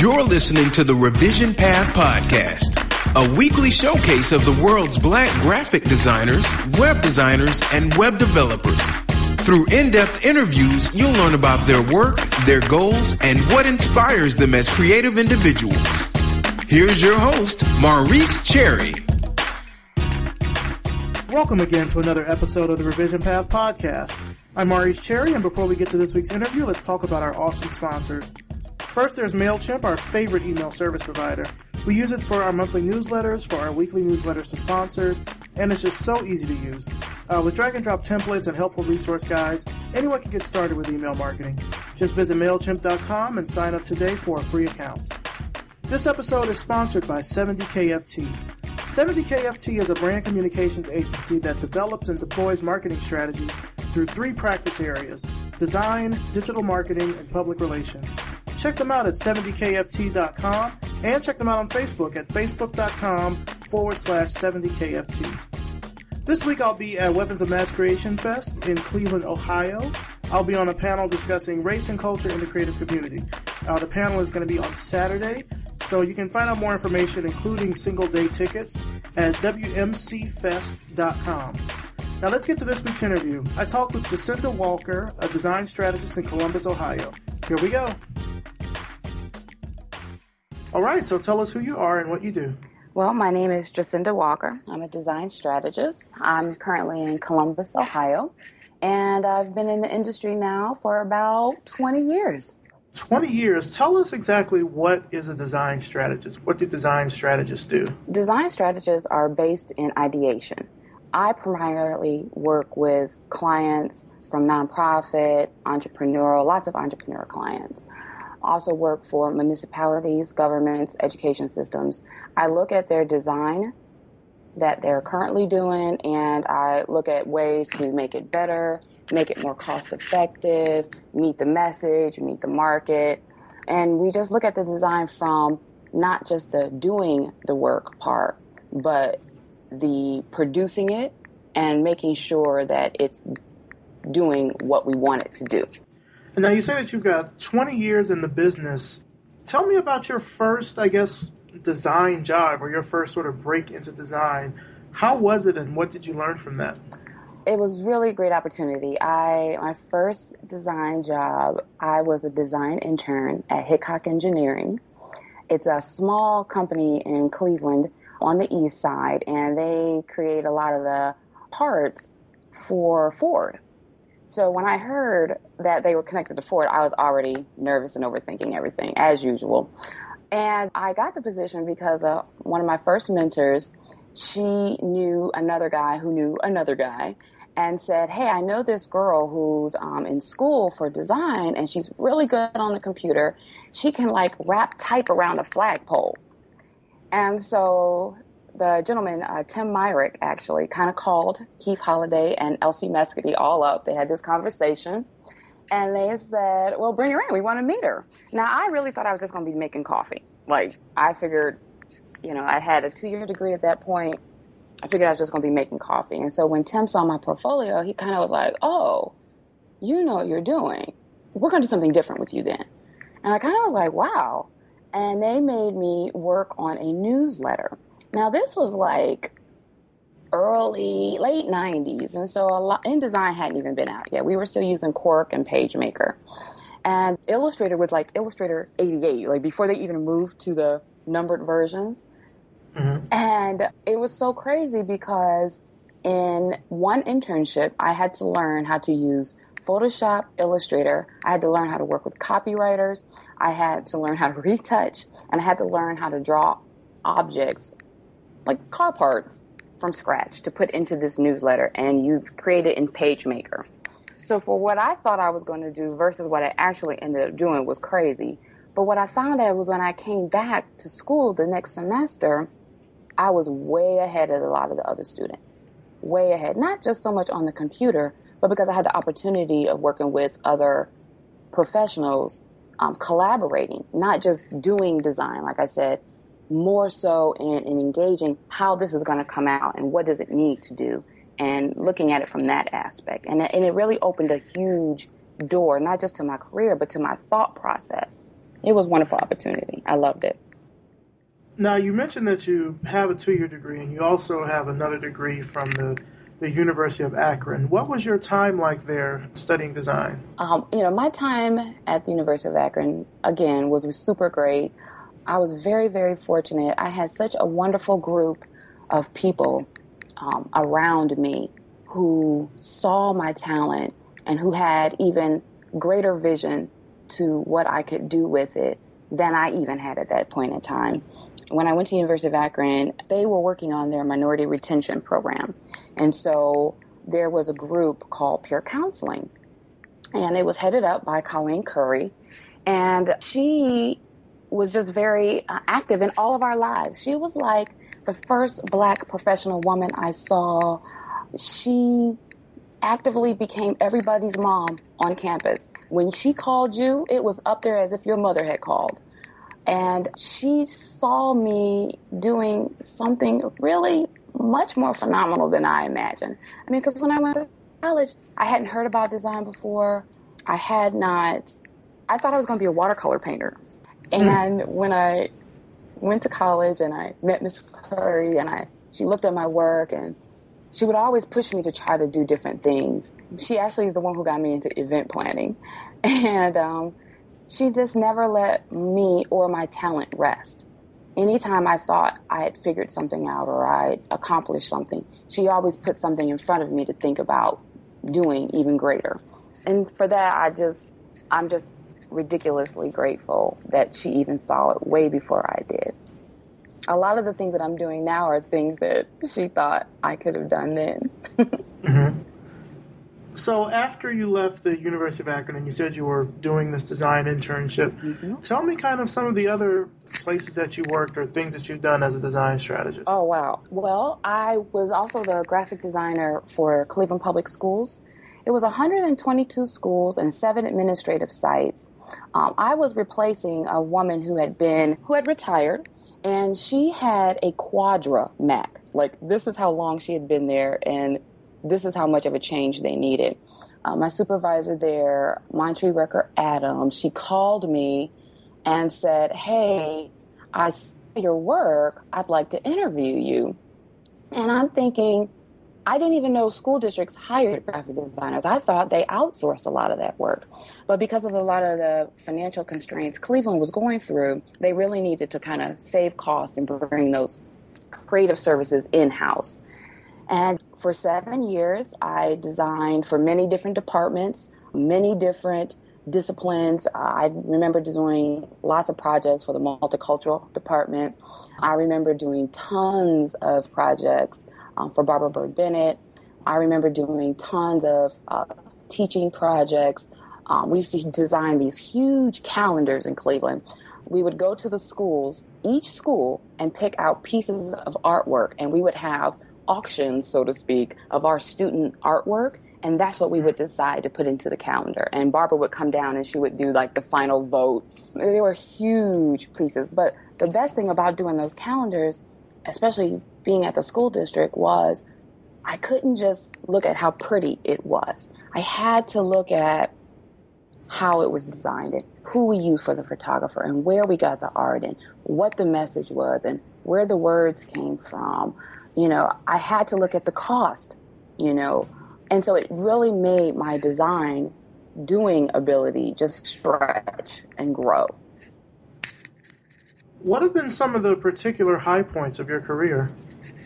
You're listening to the Revision Path Podcast, a weekly showcase of the world's black graphic designers, web designers, and web developers. Through in depth interviews, you'll learn about their work, their goals, and what inspires them as creative individuals. Here's your host, Maurice Cherry. Welcome again to another episode of the Revision Path Podcast. I'm Maurice Cherry, and before we get to this week's interview, let's talk about our awesome sponsors. First, there's MailChimp, our favorite email service provider. We use it for our monthly newsletters, for our weekly newsletters to sponsors, and it's just so easy to use. Uh, with drag and drop templates and helpful resource guides, anyone can get started with email marketing. Just visit MailChimp.com and sign up today for a free account. This episode is sponsored by 70KFT. 70KFT is a brand communications agency that develops and deploys marketing strategies through three practice areas design, digital marketing, and public relations. Check them out at 70kft.com and check them out on Facebook at facebook.com forward slash 70kft. This week I'll be at Weapons of Mass Creation Fest in Cleveland, Ohio. I'll be on a panel discussing race and culture in the creative community. Uh, the panel is going to be on Saturday, so you can find out more information, including single day tickets, at WMCFest.com. Now let's get to this week's interview. I talked with Jacinda Walker, a design strategist in Columbus, Ohio. Here we go. All right, so tell us who you are and what you do. Well, my name is Jacinda Walker. I'm a design strategist. I'm currently in Columbus, Ohio, and I've been in the industry now for about 20 years. 20 years. Tell us exactly what is a design strategist? What do design strategists do? Design strategists are based in ideation. I primarily work with clients from nonprofit, entrepreneurial, lots of entrepreneur clients also work for municipalities, governments, education systems. I look at their design that they're currently doing and I look at ways to make it better, make it more cost effective, meet the message, meet the market. And we just look at the design from not just the doing the work part, but the producing it and making sure that it's doing what we want it to do. And now you say that you've got 20 years in the business. Tell me about your first, I guess, design job or your first sort of break into design. How was it and what did you learn from that? It was really a great opportunity. I my first design job, I was a design intern at Hickok Engineering. It's a small company in Cleveland on the east side and they create a lot of the parts for Ford. So when I heard that they were connected to Ford, I was already nervous and overthinking everything as usual. And I got the position because uh, one of my first mentors, she knew another guy who knew another guy and said, Hey, I know this girl who's um, in school for design and she's really good on the computer. She can like wrap type around a flagpole. And so the gentleman, uh, Tim Myrick, actually kind of called Keith Holiday and Elsie Mescudi all up. They had this conversation and they said, Well, bring her in. We want to meet her. Now, I really thought I was just going to be making coffee. Like, I figured, you know, I had a two year degree at that point. I figured I was just going to be making coffee. And so when Tim saw my portfolio, he kind of was like, Oh, you know what you're doing. We're going to do something different with you then. And I kind of was like, Wow. And they made me work on a newsletter. Now, this was like early, late 90s. And so a lot, InDesign hadn't even been out yet. We were still using Quark and PageMaker. And Illustrator was like Illustrator 88, like before they even moved to the numbered versions. Mm-hmm. And it was so crazy because in one internship, I had to learn how to use Photoshop, Illustrator. I had to learn how to work with copywriters. I had to learn how to retouch, and I had to learn how to draw objects like car parts from scratch to put into this newsletter and you create it in PageMaker. So for what I thought I was going to do versus what I actually ended up doing was crazy. But what I found out was when I came back to school the next semester, I was way ahead of a lot of the other students. Way ahead. Not just so much on the computer, but because I had the opportunity of working with other professionals, um, collaborating, not just doing design. Like I said, more so in, in engaging how this is going to come out and what does it need to do and looking at it from that aspect. And, and it really opened a huge door, not just to my career, but to my thought process it was a wonderful opportunity. I loved it. Now, you mentioned that you have a two year degree and you also have another degree from the, the University of Akron. What was your time like there studying design? Um, you know, my time at the University of Akron, again, was super great. I was very, very fortunate. I had such a wonderful group of people um, around me who saw my talent and who had even greater vision to what I could do with it than I even had at that point in time. When I went to University of Akron, they were working on their minority retention program. And so there was a group called Peer Counseling. And it was headed up by Colleen Curry. And she was just very uh, active in all of our lives. She was like the first black professional woman I saw. She actively became everybody's mom on campus. When she called you, it was up there as if your mother had called. And she saw me doing something really much more phenomenal than I imagined. I mean, because when I went to college, I hadn't heard about design before. I had not, I thought I was going to be a watercolor painter. Mm. And when I went to college and I met Miss Curry and I, she looked at my work and she would always push me to try to do different things. She actually is the one who got me into event planning. And um, she just never let me or my talent rest. Anytime I thought I had figured something out or I accomplished something, she always put something in front of me to think about doing even greater. And for that, I just, I'm just ridiculously grateful that she even saw it way before I did a lot of the things that I'm doing now are things that she thought I could have done then. mm-hmm. So after you left the University of Akron and you said you were doing this design internship, mm-hmm. tell me kind of some of the other places that you worked or things that you've done as a design strategist. Oh wow. Well, I was also the graphic designer for Cleveland Public Schools. It was 122 schools and seven administrative sites. Um, I was replacing a woman who had been who had retired and she had a Quadra Mac. Like this is how long she had been there, and this is how much of a change they needed. Uh, my supervisor there, Montre Recker Adams, she called me and said, "Hey, I saw your work. I'd like to interview you." And I'm thinking, I didn't even know school districts hired graphic designers. I thought they outsourced a lot of that work. But because of a lot of the financial constraints Cleveland was going through, they really needed to kind of save cost and bring those creative services in house. And for seven years, I designed for many different departments, many different disciplines. I remember doing lots of projects for the multicultural department. I remember doing tons of projects um, for Barbara Byrd-Bennett. I remember doing tons of uh, teaching projects. Um, we used to design these huge calendars in Cleveland. We would go to the schools, each school, and pick out pieces of artwork, and we would have auctions, so to speak, of our student artwork. And that's what we would decide to put into the calendar. And Barbara would come down and she would do like the final vote. They were huge pieces. But the best thing about doing those calendars, especially being at the school district was I couldn't just look at how pretty it was. I had to look at how it was designed and who we used for the photographer and where we got the art and what the message was and where the words came from. You know, I had to look at the cost, you know, and so it really made my design doing ability just stretch and grow. What have been some of the particular high points of your career?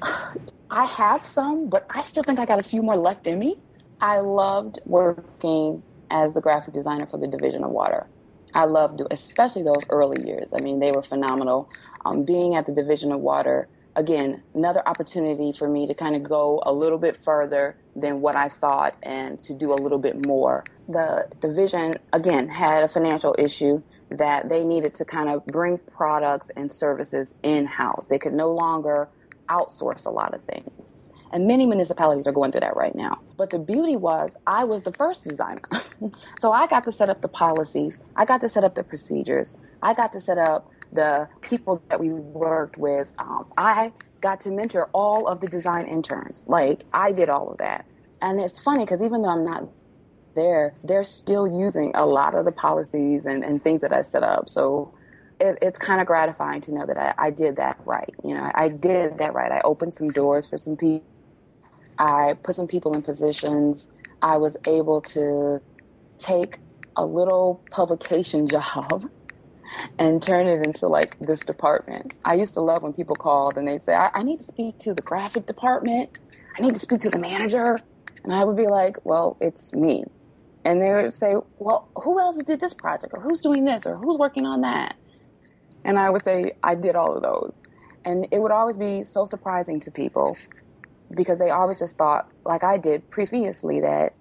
I have some, but I still think I got a few more left in me. I loved working as the graphic designer for the Division of Water. I loved, especially those early years. I mean, they were phenomenal. Um, being at the Division of Water, again, another opportunity for me to kind of go a little bit further than what I thought and to do a little bit more. The division, again, had a financial issue that they needed to kind of bring products and services in house. They could no longer outsource a lot of things. And many municipalities are going through that right now. But the beauty was, I was the first designer. so I got to set up the policies, I got to set up the procedures, I got to set up the people that we worked with. Um, I got to mentor all of the design interns. Like, I did all of that. And it's funny because even though I'm not there, they're still using a lot of the policies and, and things that I set up. So it, it's kind of gratifying to know that I, I did that right. You know, I did that right. I opened some doors for some people. I put some people in positions. I was able to take a little publication job and turn it into like this department. I used to love when people called and they'd say, I, I need to speak to the graphic department. I need to speak to the manager. And I would be like, well, it's me. And they would say, well, who else did this project or who's doing this or who's working on that? And I would say, I did all of those. And it would always be so surprising to people because they always just thought, like I did previously, that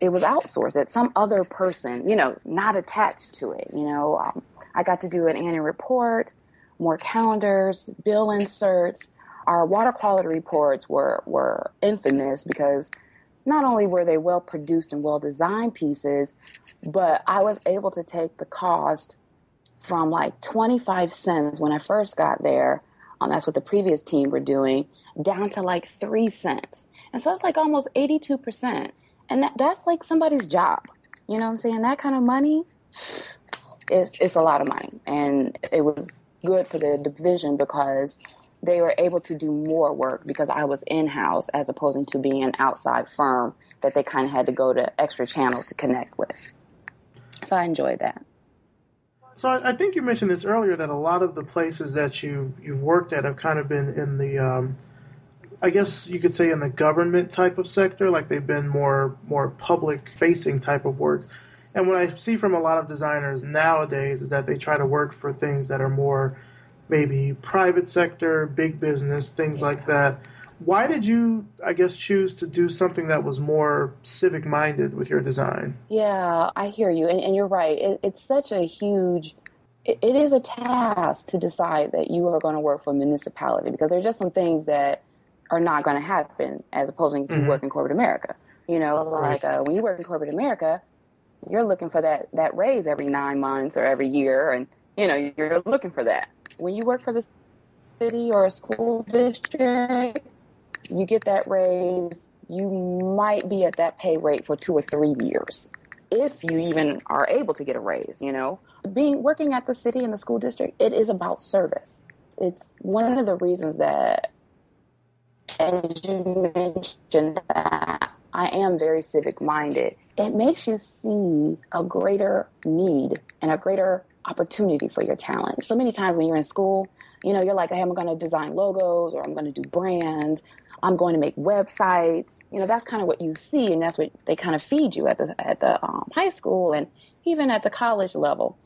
it was outsourced, that some other person, you know, not attached to it. You know, um, I got to do an annual report, more calendars, bill inserts. Our water quality reports were, were infamous because not only were they well produced and well designed pieces, but I was able to take the cost from like 25 cents when I first got there, um, that's what the previous team were doing, down to like three cents. And so that's like almost 82%. And that, that's like somebody's job. You know what I'm saying? That kind of money, it's, it's a lot of money. And it was good for the division because they were able to do more work because I was in house as opposed to being an outside firm that they kind of had to go to extra channels to connect with. So I enjoyed that. So I, think you mentioned this earlier that a lot of the places that you you've worked at have kind of been in the, um, I guess you could say in the government type of sector, like they've been more more public facing type of works. And what I see from a lot of designers nowadays is that they try to work for things that are more maybe private sector, big business, things like that. Why did you, I guess, choose to do something that was more civic minded with your design? Yeah, I hear you. And, and you're right. It, it's such a huge, it, it is a task to decide that you are going to work for a municipality because there are just some things that are not going to happen as opposed to if you mm-hmm. work in corporate America. You know, like uh, when you work in corporate America, you're looking for that, that raise every nine months or every year. And, you know, you're looking for that. When you work for the city or a school district, you get that raise, you might be at that pay rate for two or three years. If you even are able to get a raise, you know, being working at the city and the school district, it is about service. It's one of the reasons that, as you mentioned, that I am very civic minded. It makes you see a greater need and a greater opportunity for your talent. So many times when you're in school, you know, you're like, hey, I'm going to design logos or I'm going to do brands I'm going to make websites. You know, that's kind of what you see, and that's what they kind of feed you at the at the um, high school and even at the college level.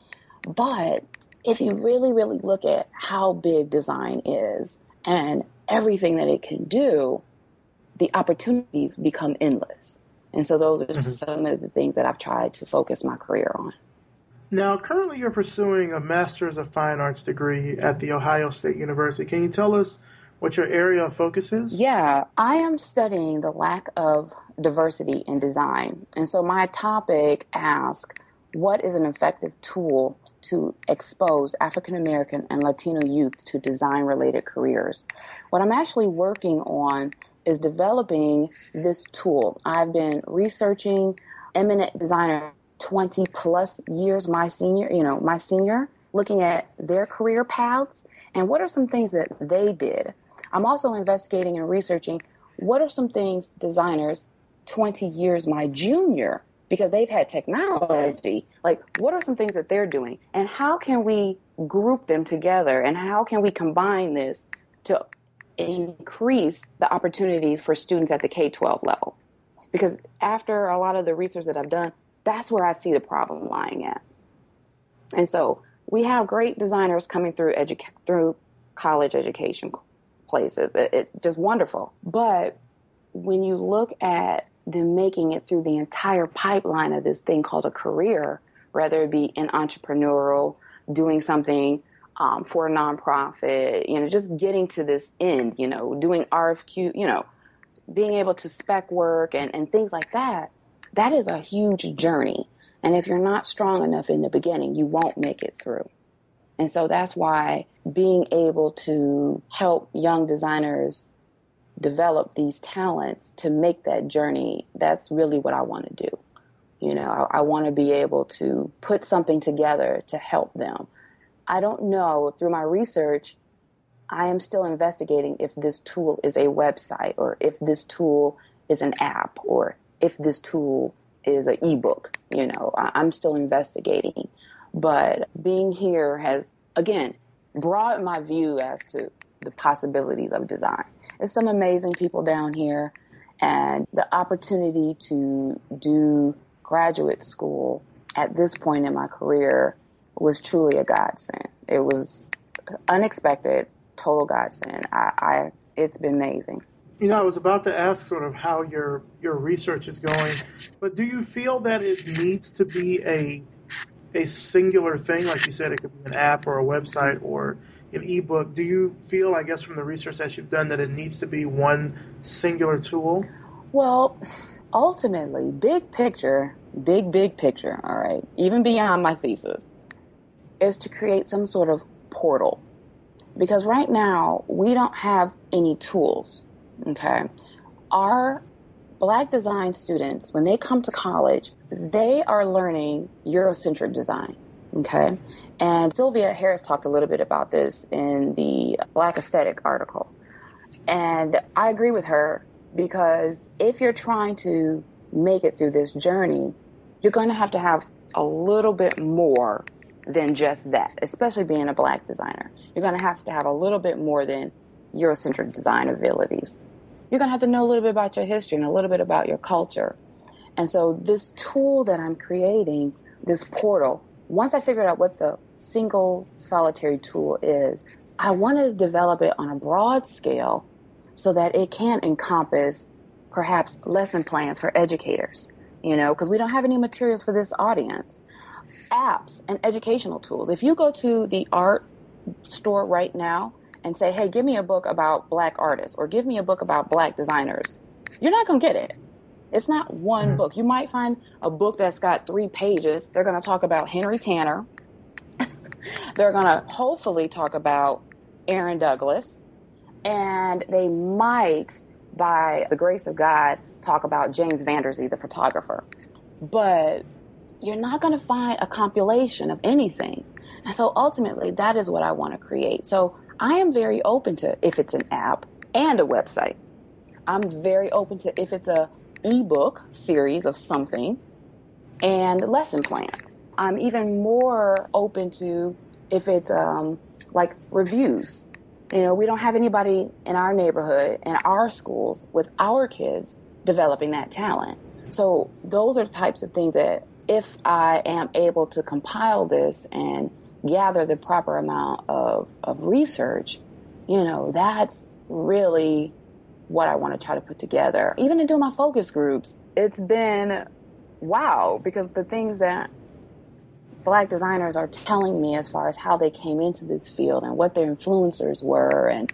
But if you really, really look at how big design is and everything that it can do, the opportunities become endless. And so those are mm-hmm. some of the things that I've tried to focus my career on. Now, currently, you're pursuing a Master's of Fine Arts degree at The Ohio State University. Can you tell us what your area of focus is? Yeah, I am studying the lack of diversity in design. And so my topic asks what is an effective tool to expose African American and Latino youth to design related careers? What I'm actually working on is developing this tool. I've been researching eminent designer 20 plus years my senior, you know, my senior, looking at their career paths and what are some things that they did? I'm also investigating and researching what are some things designers 20 years my junior because they've had technology like what are some things that they're doing? And how can we group them together? And how can we combine this to increase the opportunities for students at the K-12 level? Because after a lot of the research that I've done that's where I see the problem lying at and so we have great designers coming through edu- through college education places. It, it just wonderful. But when you look at them making it through the entire pipeline of this thing called a career, whether it be an entrepreneurial, doing something um, for a nonprofit, you know, just getting to this end, you know, doing RFQ, you know, being able to spec work and, and things like that, that is a huge journey. And if you're not strong enough in the beginning, you won't make it through. And so that's why being able to help young designers develop these talents to make that journey, that's really what I want to do. You know, I, I want to be able to put something together to help them. I don't know through my research. I am still investigating if this tool is a website or if this tool is an app or if this tool is an ebook. You know, I, I'm still investigating. But being here has, again, broadened my view as to the possibilities of design. There's some amazing people down here, and the opportunity to do graduate school at this point in my career was truly a godsend. It was unexpected, total godsend. I, I it's been amazing. You know, I was about to ask sort of how your your research is going, but do you feel that it needs to be a a singular thing, like you said, it could be an app or a website or an ebook. Do you feel, I guess, from the research that you've done, that it needs to be one singular tool? Well, ultimately, big picture, big, big picture, all right, even beyond my thesis, is to create some sort of portal. Because right now, we don't have any tools, okay? Our black design students, when they come to college, they are learning Eurocentric design. Okay. And Sylvia Harris talked a little bit about this in the Black Aesthetic article. And I agree with her because if you're trying to make it through this journey, you're going to have to have a little bit more than just that, especially being a black designer. You're going to have to have a little bit more than Eurocentric design abilities you're going to have to know a little bit about your history and a little bit about your culture. And so, this tool that I'm creating, this portal, once I figured out what the single solitary tool is, I want to develop it on a broad scale so that it can encompass perhaps lesson plans for educators, you know, because we don't have any materials for this audience. Apps and educational tools. If you go to the art store right now, and say, hey, give me a book about black artists or give me a book about black designers, you're not going to get it. It's not one mm-hmm. book. You might find a book that's got three pages. They're going to talk about Henry Tanner. They're going to hopefully talk about Aaron Douglas. And they might, by the grace of God, talk about James Vanderzee, the photographer. But you're not going to find a compilation of anything. And so ultimately, that is what I want to create. So I am very open to if it's an app and a website. I'm very open to if it's a ebook series of something and lesson plans. I'm even more open to if it's um, like reviews. You know, we don't have anybody in our neighborhood, in our schools, with our kids developing that talent. So, those are types of things that if I am able to compile this and gather the proper amount of, of research, you know, that's really what I want to try to put together. Even in doing my focus groups, it's been wow because the things that black designers are telling me as far as how they came into this field and what their influencers were and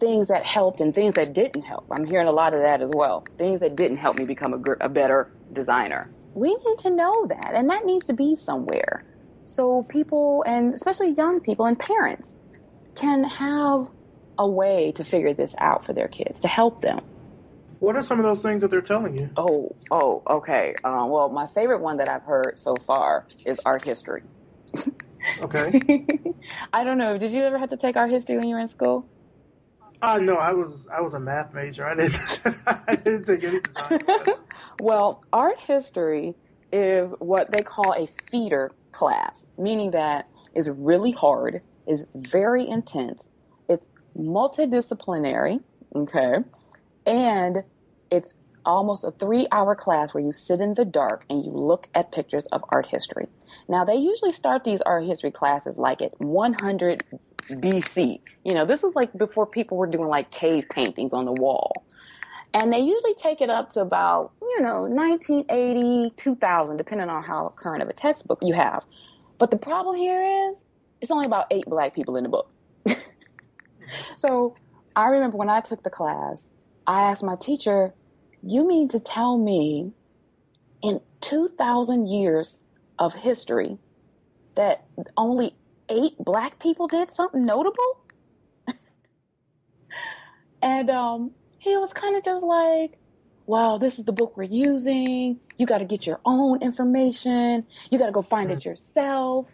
things that helped and things that didn't help. I'm hearing a lot of that as well. Things that didn't help me become a, a better designer. We need to know that, and that needs to be somewhere so people and especially young people and parents can have a way to figure this out for their kids to help them. What are some of those things that they're telling you? Oh, oh, okay. Um, well, my favorite one that I've heard so far is art history. Okay. I don't know. Did you ever have to take art history when you were in school? Uh, no, I was I was a math major. I didn't I didn't take any design classes. well, art history is what they call a feeder class, meaning that is really hard, is very intense, it's multidisciplinary, okay, and it's almost a three hour class where you sit in the dark and you look at pictures of art history. Now, they usually start these art history classes like at 100 BC. You know, this is like before people were doing like cave paintings on the wall. And they usually take it up to about, you know, 1980, 2000, depending on how current of a textbook you have. But the problem here is it's only about eight black people in the book. so I remember when I took the class, I asked my teacher, You mean to tell me in 2,000 years of history that only eight black people did something notable? and um, he was kind of just like, well, this is the book we're using. You got to get your own information. You got to go find mm-hmm. it yourself.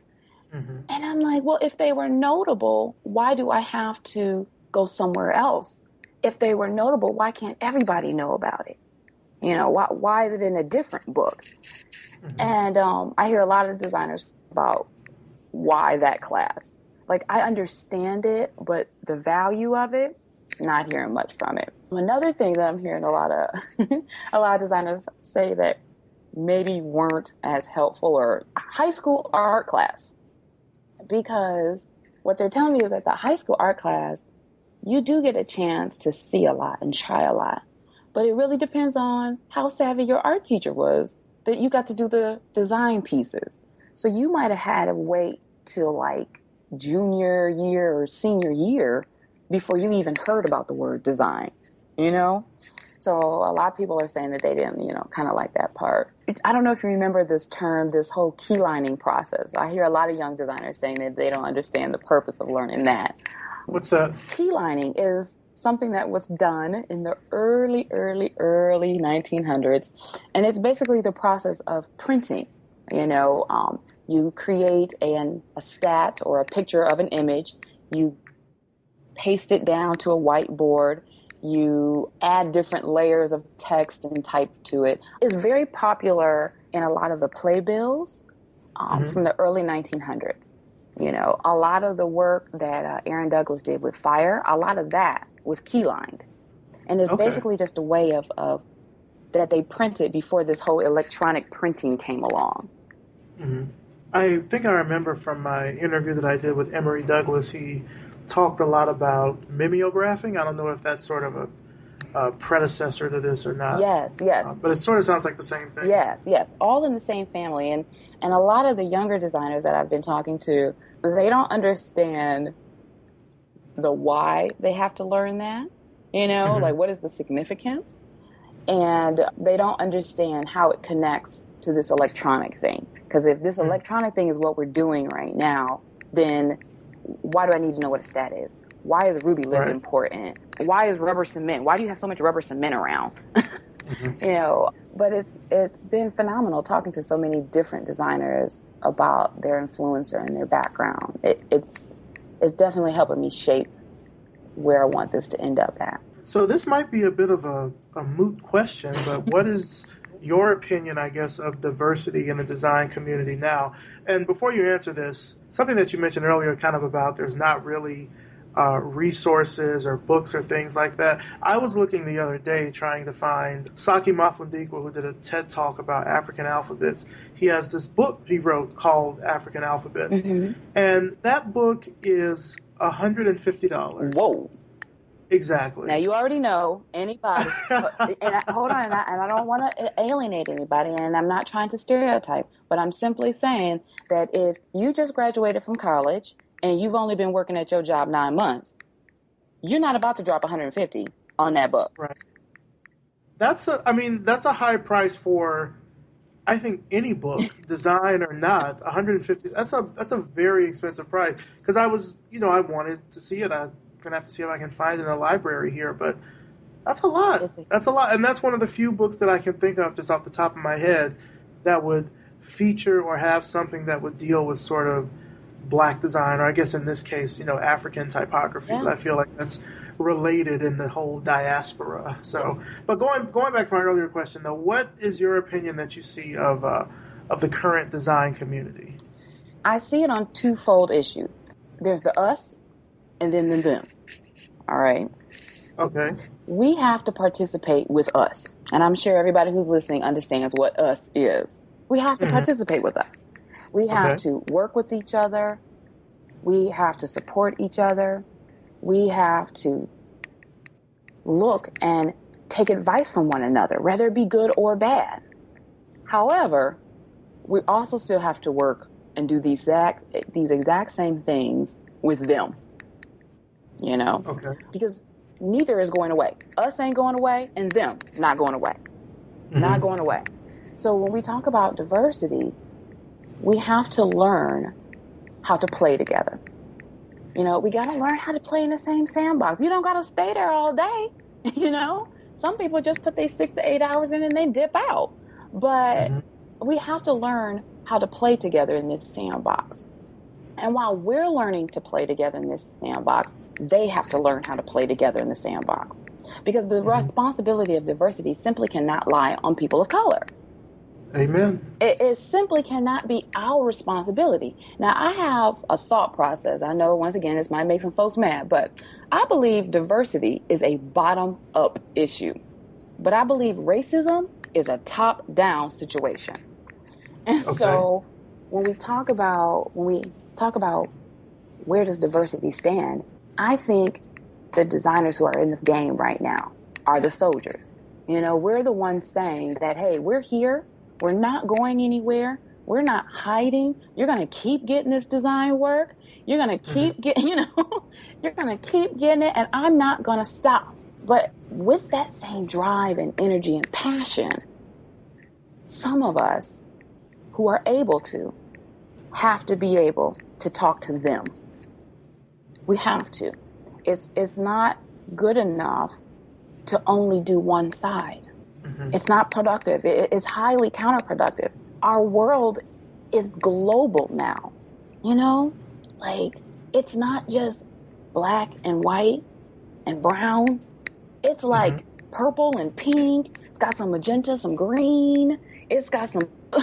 Mm-hmm. And I'm like, well, if they were notable, why do I have to go somewhere else? If they were notable, why can't everybody know about it? You know, why, why is it in a different book? Mm-hmm. And um, I hear a lot of designers about why that class. Like, I understand it, but the value of it, not hearing much from it. Another thing that I'm hearing a lot of a lot of designers say that maybe weren't as helpful or high school art class. Because what they're telling me is that the high school art class you do get a chance to see a lot and try a lot. But it really depends on how savvy your art teacher was that you got to do the design pieces. So you might have had to wait till like junior year or senior year before you even heard about the word design you know? So a lot of people are saying that they didn't, you know, kind of like that part. I don't know if you remember this term, this whole keylining process. I hear a lot of young designers saying that they don't understand the purpose of learning that. What's that? Keylining is something that was done in the early, early, early 1900s, and it's basically the process of printing. You know, um, you create an, a stat or a picture of an image, you paste it down to a whiteboard, you add different layers of text and type to it. It's very popular in a lot of the playbills um, mm-hmm. from the early 1900s. You know, a lot of the work that uh, Aaron Douglas did with fire, a lot of that was keylined. And it's okay. basically just a way of, of that they printed before this whole electronic printing came along. Mm-hmm. I think I remember from my interview that I did with Emory Douglas, he talked a lot about mimeographing. I don't know if that's sort of a, a predecessor to this or not. Yes, yes. Uh, but it sort of sounds like the same thing. Yes, yes. All in the same family. And, and a lot of the younger designers that I've been talking to, they don't understand the why they have to learn that. You know, mm-hmm. like what is the significance? And they don't understand how it connects to this electronic thing. Because if this mm-hmm. electronic thing is what we're doing right now, then why do I need to know what a stat is? Why is Rubylith right. important? Why is rubber cement? Why do you have so much rubber cement around? mm-hmm. You know, but it's it's been phenomenal talking to so many different designers about their influencer and their background. It, it's it's definitely helping me shape where I want this to end up at. So this might be a bit of a, a moot question, but what is your opinion, I guess, of diversity in the design community now. And before you answer this, something that you mentioned earlier, kind of about there's not really uh, resources or books or things like that. I was looking the other day trying to find Saki Mafundikwa, who did a TED talk about African alphabets. He has this book he wrote called African Alphabets, mm-hmm. and that book is $150. Whoa. Exactly. Now you already know anybody. and I, hold on, and I, and I don't want to alienate anybody, and I'm not trying to stereotype, but I'm simply saying that if you just graduated from college and you've only been working at your job nine months, you're not about to drop 150 on that book. Right. That's a. I mean, that's a high price for. I think any book, design or not, 150. That's a that's a very expensive price. Because I was, you know, I wanted to see it. I gonna have to see if I can find in the library here, but that's a lot. That's a lot, and that's one of the few books that I can think of just off the top of my head that would feature or have something that would deal with sort of black design, or I guess in this case, you know, African typography. Yeah. I feel like that's related in the whole diaspora. So, but going going back to my earlier question though, what is your opinion that you see of uh, of the current design community? I see it on twofold issue. There's the us and then the them. All right. Okay. We have to participate with us. And I'm sure everybody who's listening understands what us is. We have to mm-hmm. participate with us. We have okay. to work with each other. We have to support each other. We have to look and take advice from one another, whether it be good or bad. However, we also still have to work and do these exact, these exact same things with them you know? Okay. Because neither is going away. Us ain't going away, and them not going away. Mm-hmm. Not going away. So when we talk about diversity, we have to learn how to play together. You know, we got to learn how to play in the same sandbox. You don't got to stay there all day, you know? Some people just put their six to eight hours in and they dip out. But mm-hmm. we have to learn how to play together in this sandbox. And while we're learning to play together in this sandbox, they have to learn how to play together in the sandbox. Because the mm-hmm. responsibility of diversity simply cannot lie on people of color. Amen. It, it, simply cannot be our responsibility. Now, I have a thought process. I know, once again, this might make some folks mad, but I believe diversity is a bottom up issue. But I believe racism is a top down situation. And okay. so, when we talk about when we talk about where does diversity stand, I think the designers who are in the game right now are the soldiers. You know, we're the ones saying that, hey, we're here we're not going anywhere. We're not hiding. You're going to keep getting this design work. You're going to mm-hmm. keep mm-hmm. getting, you know, you're going to keep getting it, and I'm not going to stop. But with that same drive and energy and passion, some of us who are able to have to be able to talk to them. We have to. It's, it's not good enough to only do one side. Mm-hmm. It's not productive. It is highly counterproductive. Our world is global now. You know, like it's not just black and white and brown. It's like mm-hmm. purple and pink. It's got some magenta, some green. It's got some,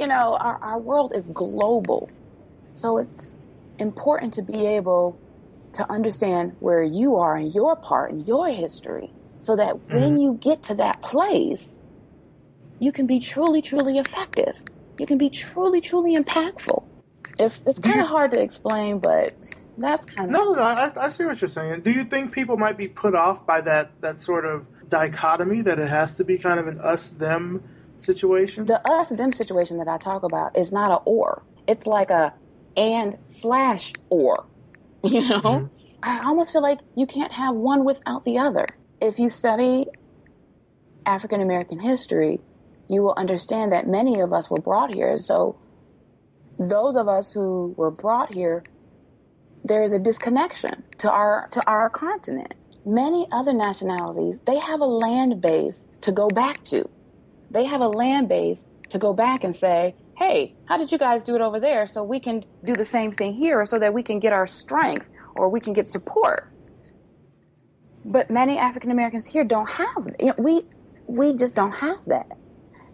you know, our, our world is global. So it's important to be able to understand where you are in your part in your history so that mm-hmm. when you get to that place, you can be truly, truly effective. You can be truly, truly impactful. It's it's kind of hard to explain, but that's kind of no, no. I, I see what you're saying. Do you think people might be put off by that that sort of dichotomy that it has to be kind of an us them situation? The us them situation that I talk about is not a or. It's like a and slash or. You know, mm-hmm. I almost feel like you can't have one without the other if you study African American history, you will understand that many of us were brought here. So, those of us who were brought here, there is a disconnection to our to our continent. Many other nationalities, they have a land base to go back to. They have a land base to go back and say, "Hey, how did you guys do it over there? So we can do the same thing here, so that we can get our strength or we can get support." But many African Americans here don't have we we just don't have that.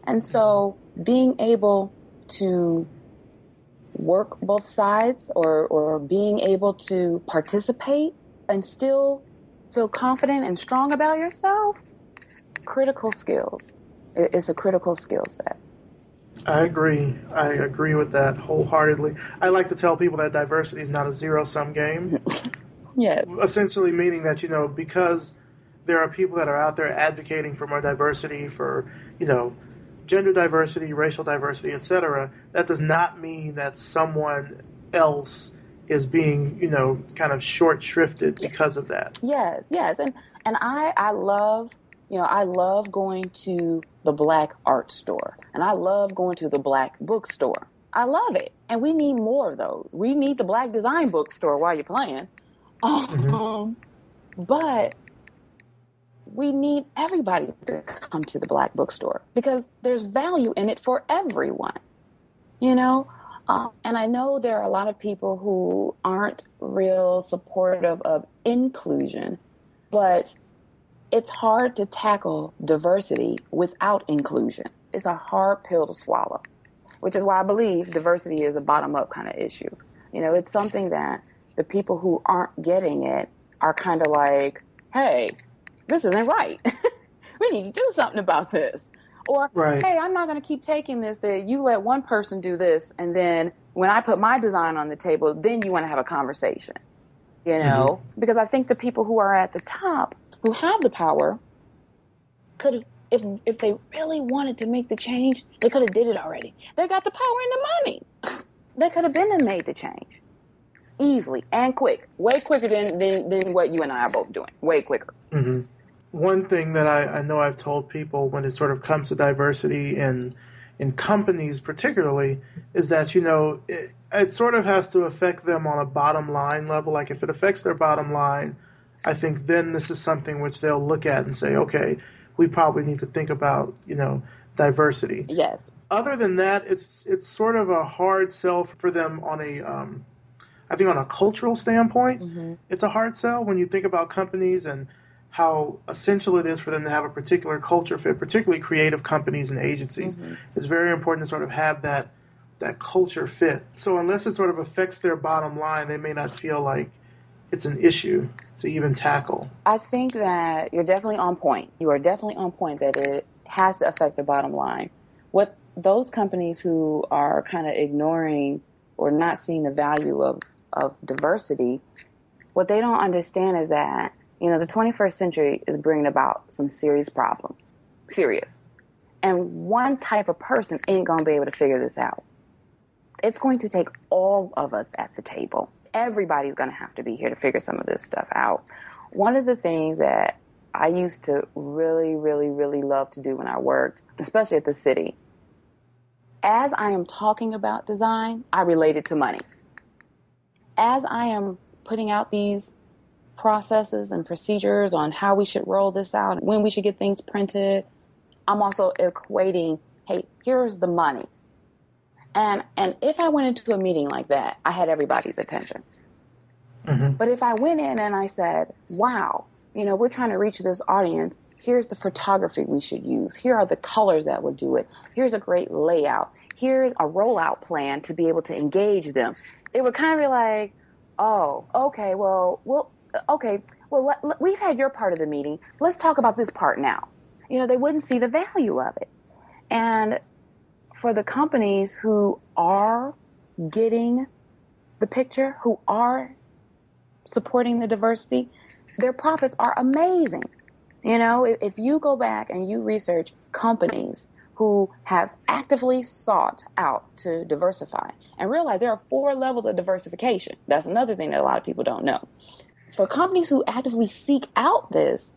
And so being able to work both sides or, or being able to participate and still feel confident and strong about yourself, critical skills. It's a critical skill set. I agree. I agree with that wholeheartedly. I like to tell people that diversity is not a zero sum game. Yes. Essentially meaning that, you know, because there are people that are out there advocating for more diversity, for, you know, gender diversity, racial diversity, etc., that does not mean that someone else is being, you know, kind of short shrifted because of that. Yes, yes. And and I I love you know, I love going to the black art store and I love going to the black bookstore. I love it. And we need more of those. We need the black design bookstore while you're playing. Mm-hmm. Um, but we need everybody to come to the black bookstore because there's value in it for everyone, you know? Um, and I know there are a lot of people who aren't real supportive of inclusion, but it's hard to tackle diversity without inclusion. It's a hard pill to swallow, which is why I believe diversity is a bottom up kind of issue. You know, it's something that the people who aren't getting it are kind of like, hey, this isn't right. we need to do something about this. Or, right. hey, I'm not going to keep taking this that you let one person do this, and then when I put my design on the table, then you want to have a conversation. You know? Mm-hmm. Because I think the people who are at the top, who have the power, could if if they really wanted to make the change, they could have did it already. They got the power and the money. they could have been and made the change easily and quick, way quicker than, than, than what you and I are both doing, way quicker. Mm-hmm. One thing that I, I know I've told people when it sort of comes to diversity in in companies particularly is that you know it, it sort of has to affect them on a bottom line level. Like if it affects their bottom line, I think then this is something which they'll look at and say, okay, we probably need to think about, you know, diversity. Yes. Other than that, it's it's sort of a hard sell for them on a, um, I think on a cultural standpoint, mm-hmm. it's a hard sell when you think about companies and how essential it is for them to have a particular culture fit, particularly creative companies and agencies. Mm-hmm. It's very important to sort of have that that culture fit. So unless it sort of affects their bottom line, they may not feel like it's an issue to even tackle. I think that you're definitely on point. You are definitely on point that it has to affect the bottom line. What those companies who are kind of ignoring or not seeing the value of, of diversity, what they don't understand is that, you know, the 21st century is bringing about some serious problems. Serious. And one type of person ain't going to be able to figure this out. It's going to take all of us at the table everybody's going to have to be here to figure some of this stuff out. One of the things that I used to really, really, really love to do when I worked, especially at the city, as I am talking about design, I relate it to money. As I am putting out these processes and procedures on how we should roll this out, and when we should get things printed, I'm also equating, hey, here's the money. And and if I went into a meeting like that, I had everybody's attention. Mm-hmm. But if I went in and I said, "Wow, you know, we're trying to reach this audience. Here's the photography we should use. Here are the colors that would do it. Here's a great layout. Here's a rollout plan to be able to engage them." It would kind of be like, "Oh, okay, well, well, okay, well, let, let, we've had your part of the meeting. Let's talk about this part now." You know, they wouldn't see the value of it. And for the companies who are getting the picture, who are supporting the diversity, their profits are amazing. You know, if, if you go back and you research companies who have actively sought out to diversify and realize there are four levels of diversification. That's another thing that a lot of people don't know. For companies who actively seek out this,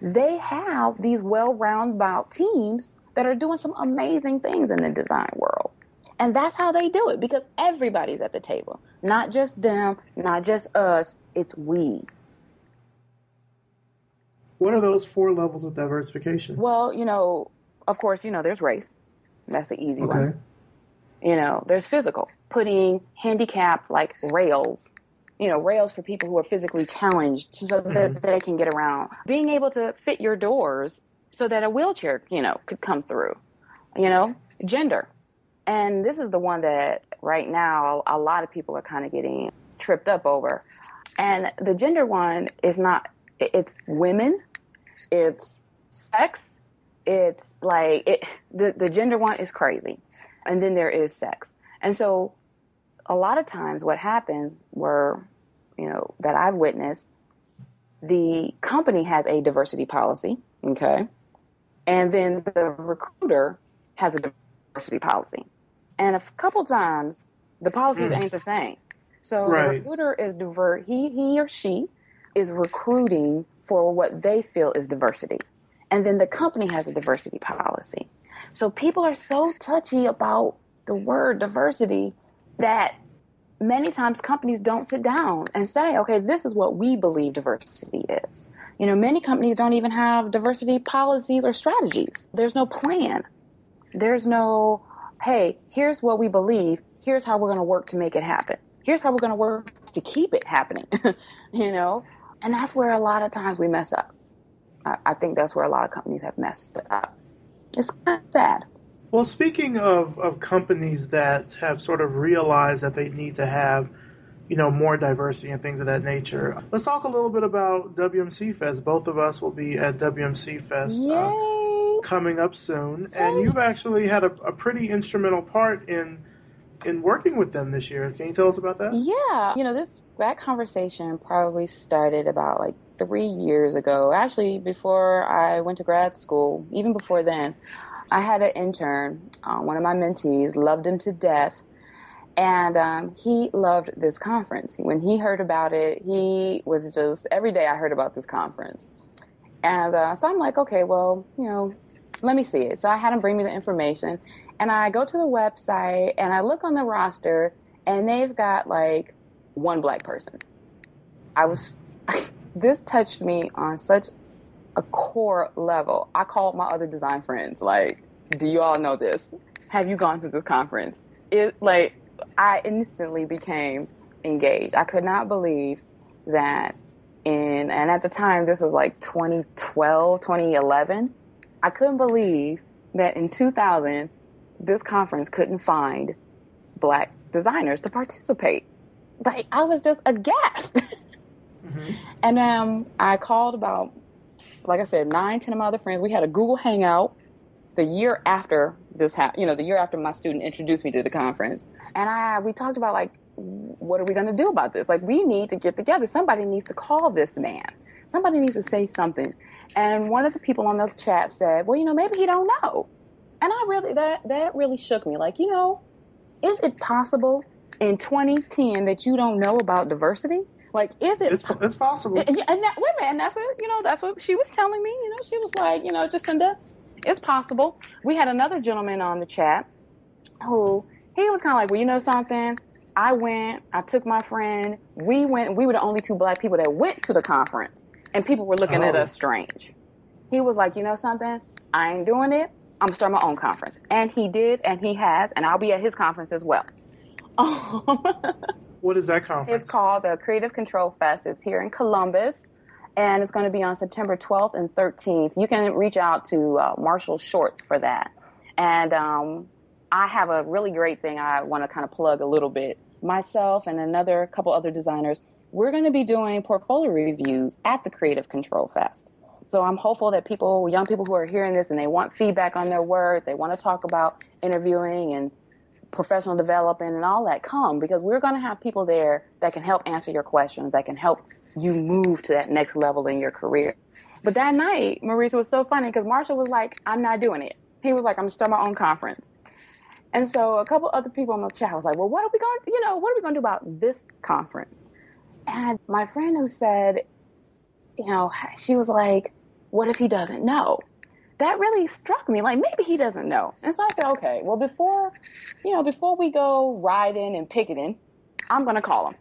they have these well rounded out teams that are doing some amazing things in the design world. And that's how they do it because everybody's at the table. Not just them, not just us, it's we. What are those four levels of diversification? Well, you know, of course, you know, there's race. That's the easy okay. one. You know, there's physical, putting handicapped like rails, you know, rails for people who are physically challenged so that mm-hmm. they can get around. Being able to fit your doors so that a wheelchair, you know, could come through. You know, gender. And this is the one that right now a lot of people are kind of getting tripped up over. And the gender one is not, it's women, it's sex, it's like, it, the, the gender one is crazy. And then there is sex. And so a lot of times what happens where, you know, that I've witnessed, the company has a diversity policy, okay? And then the recruiter has a diversity policy. And a couple times, the policies mm. ain't the same. So right. the recruiter is divert. He he or she is recruiting for what they feel is diversity, and then the company has a diversity policy. So people are so touchy about the word diversity that many times companies don't sit down and say, okay, this is what we believe diversity is. You know, many companies don't even have diversity policies or strategies. There's no plan. There's no, hey, here's what we believe. Here's how we're going to work to make it happen. Here's how we're going to work to keep it happening. you know, and that's where a lot of times we mess up. I, I think that's where a lot of companies have messed up. It's kind of sad. Well, speaking of, of companies that have sort of realized that they need to have you know, more diversity and things of that nature. Let's talk a little bit about WMC Fest. Both of us will be at WMC Fest uh, coming up soon, and you've actually had a, a, pretty instrumental part in in working with them this year. Can you tell us about that? Yeah, you know, this that conversation probably started about like three years ago. Actually, before I went to grad school, even before then. I had an intern, uh, one of my mentees, loved him to death and um, he loved this conference. When he heard about it, he was just every day I heard about this conference. And uh, so I'm like, okay, well, you know, let me see it. So I had him bring me the information. And I go to the website and I look on the roster and they've got like one black person. I was, this touched me on such a core level. I called my other design friends, like, do you all know this? Have you gone to this conference? It like I instantly became engaged. I could not believe that in and at the time this was like 2012, 2011. I couldn't believe that in 2000 this conference couldn't find black designers to participate. Like I was just aghast. mm-hmm. And um, I called about, like I said, nine, ten of my other friends. We had a Google Hangout the year after this happened. You know, the year after my student introduced me to the conference, and I we talked about like, what are we going to do about this? Like, we need to get together. Somebody needs to call this man. Somebody needs to say something. And one of the people on the chat said, "Well, you know, maybe he don't know." And I really that that really shook me. Like, you know, is it possible in 2010 that you don't know about diversity? Like, is it? It's, it's possible. And, and that, wait a minute, and that's what you know. That's what she was telling me. You know, she was like, you know, Jacinda, it's possible. We had another gentleman on the chat who he was kind of like, well, you know something. I went. I took my friend. We went. We were the only two black people that went to the conference, and people were looking oh. at us strange. He was like, you know something. I ain't doing it. I'm starting my own conference. And he did, and he has, and I'll be at his conference as well. what is that conference? It's called the Creative Control Fest. It's here in Columbus, and it's going to be on September 12th and 13th. You can reach out to uh, Marshall Shorts for that. And um, I have a really great thing I want to kind of plug a little bit. Myself and another couple other designers, we're going to be doing portfolio reviews at the Creative Control Fest. So I'm hopeful that people, young people who are hearing this and they want feedback on their work, they want to talk about interviewing and professional development and all that come because we're going to have people there that can help answer your questions, that can help you move to that next level in your career. But that night, Maurice was so funny because Marshall was like, I'm not doing it. He was like, I'm starting my own conference. And so a couple other people on the chat was like, well, what are we going to, you know, what are we going to do about this conference? And my friend who said, you know, she was like, what if he doesn't know? That really struck me. Like maybe he doesn't know. And so I said, okay, well before, you know, before we go riding and picketing, I'm gonna call him.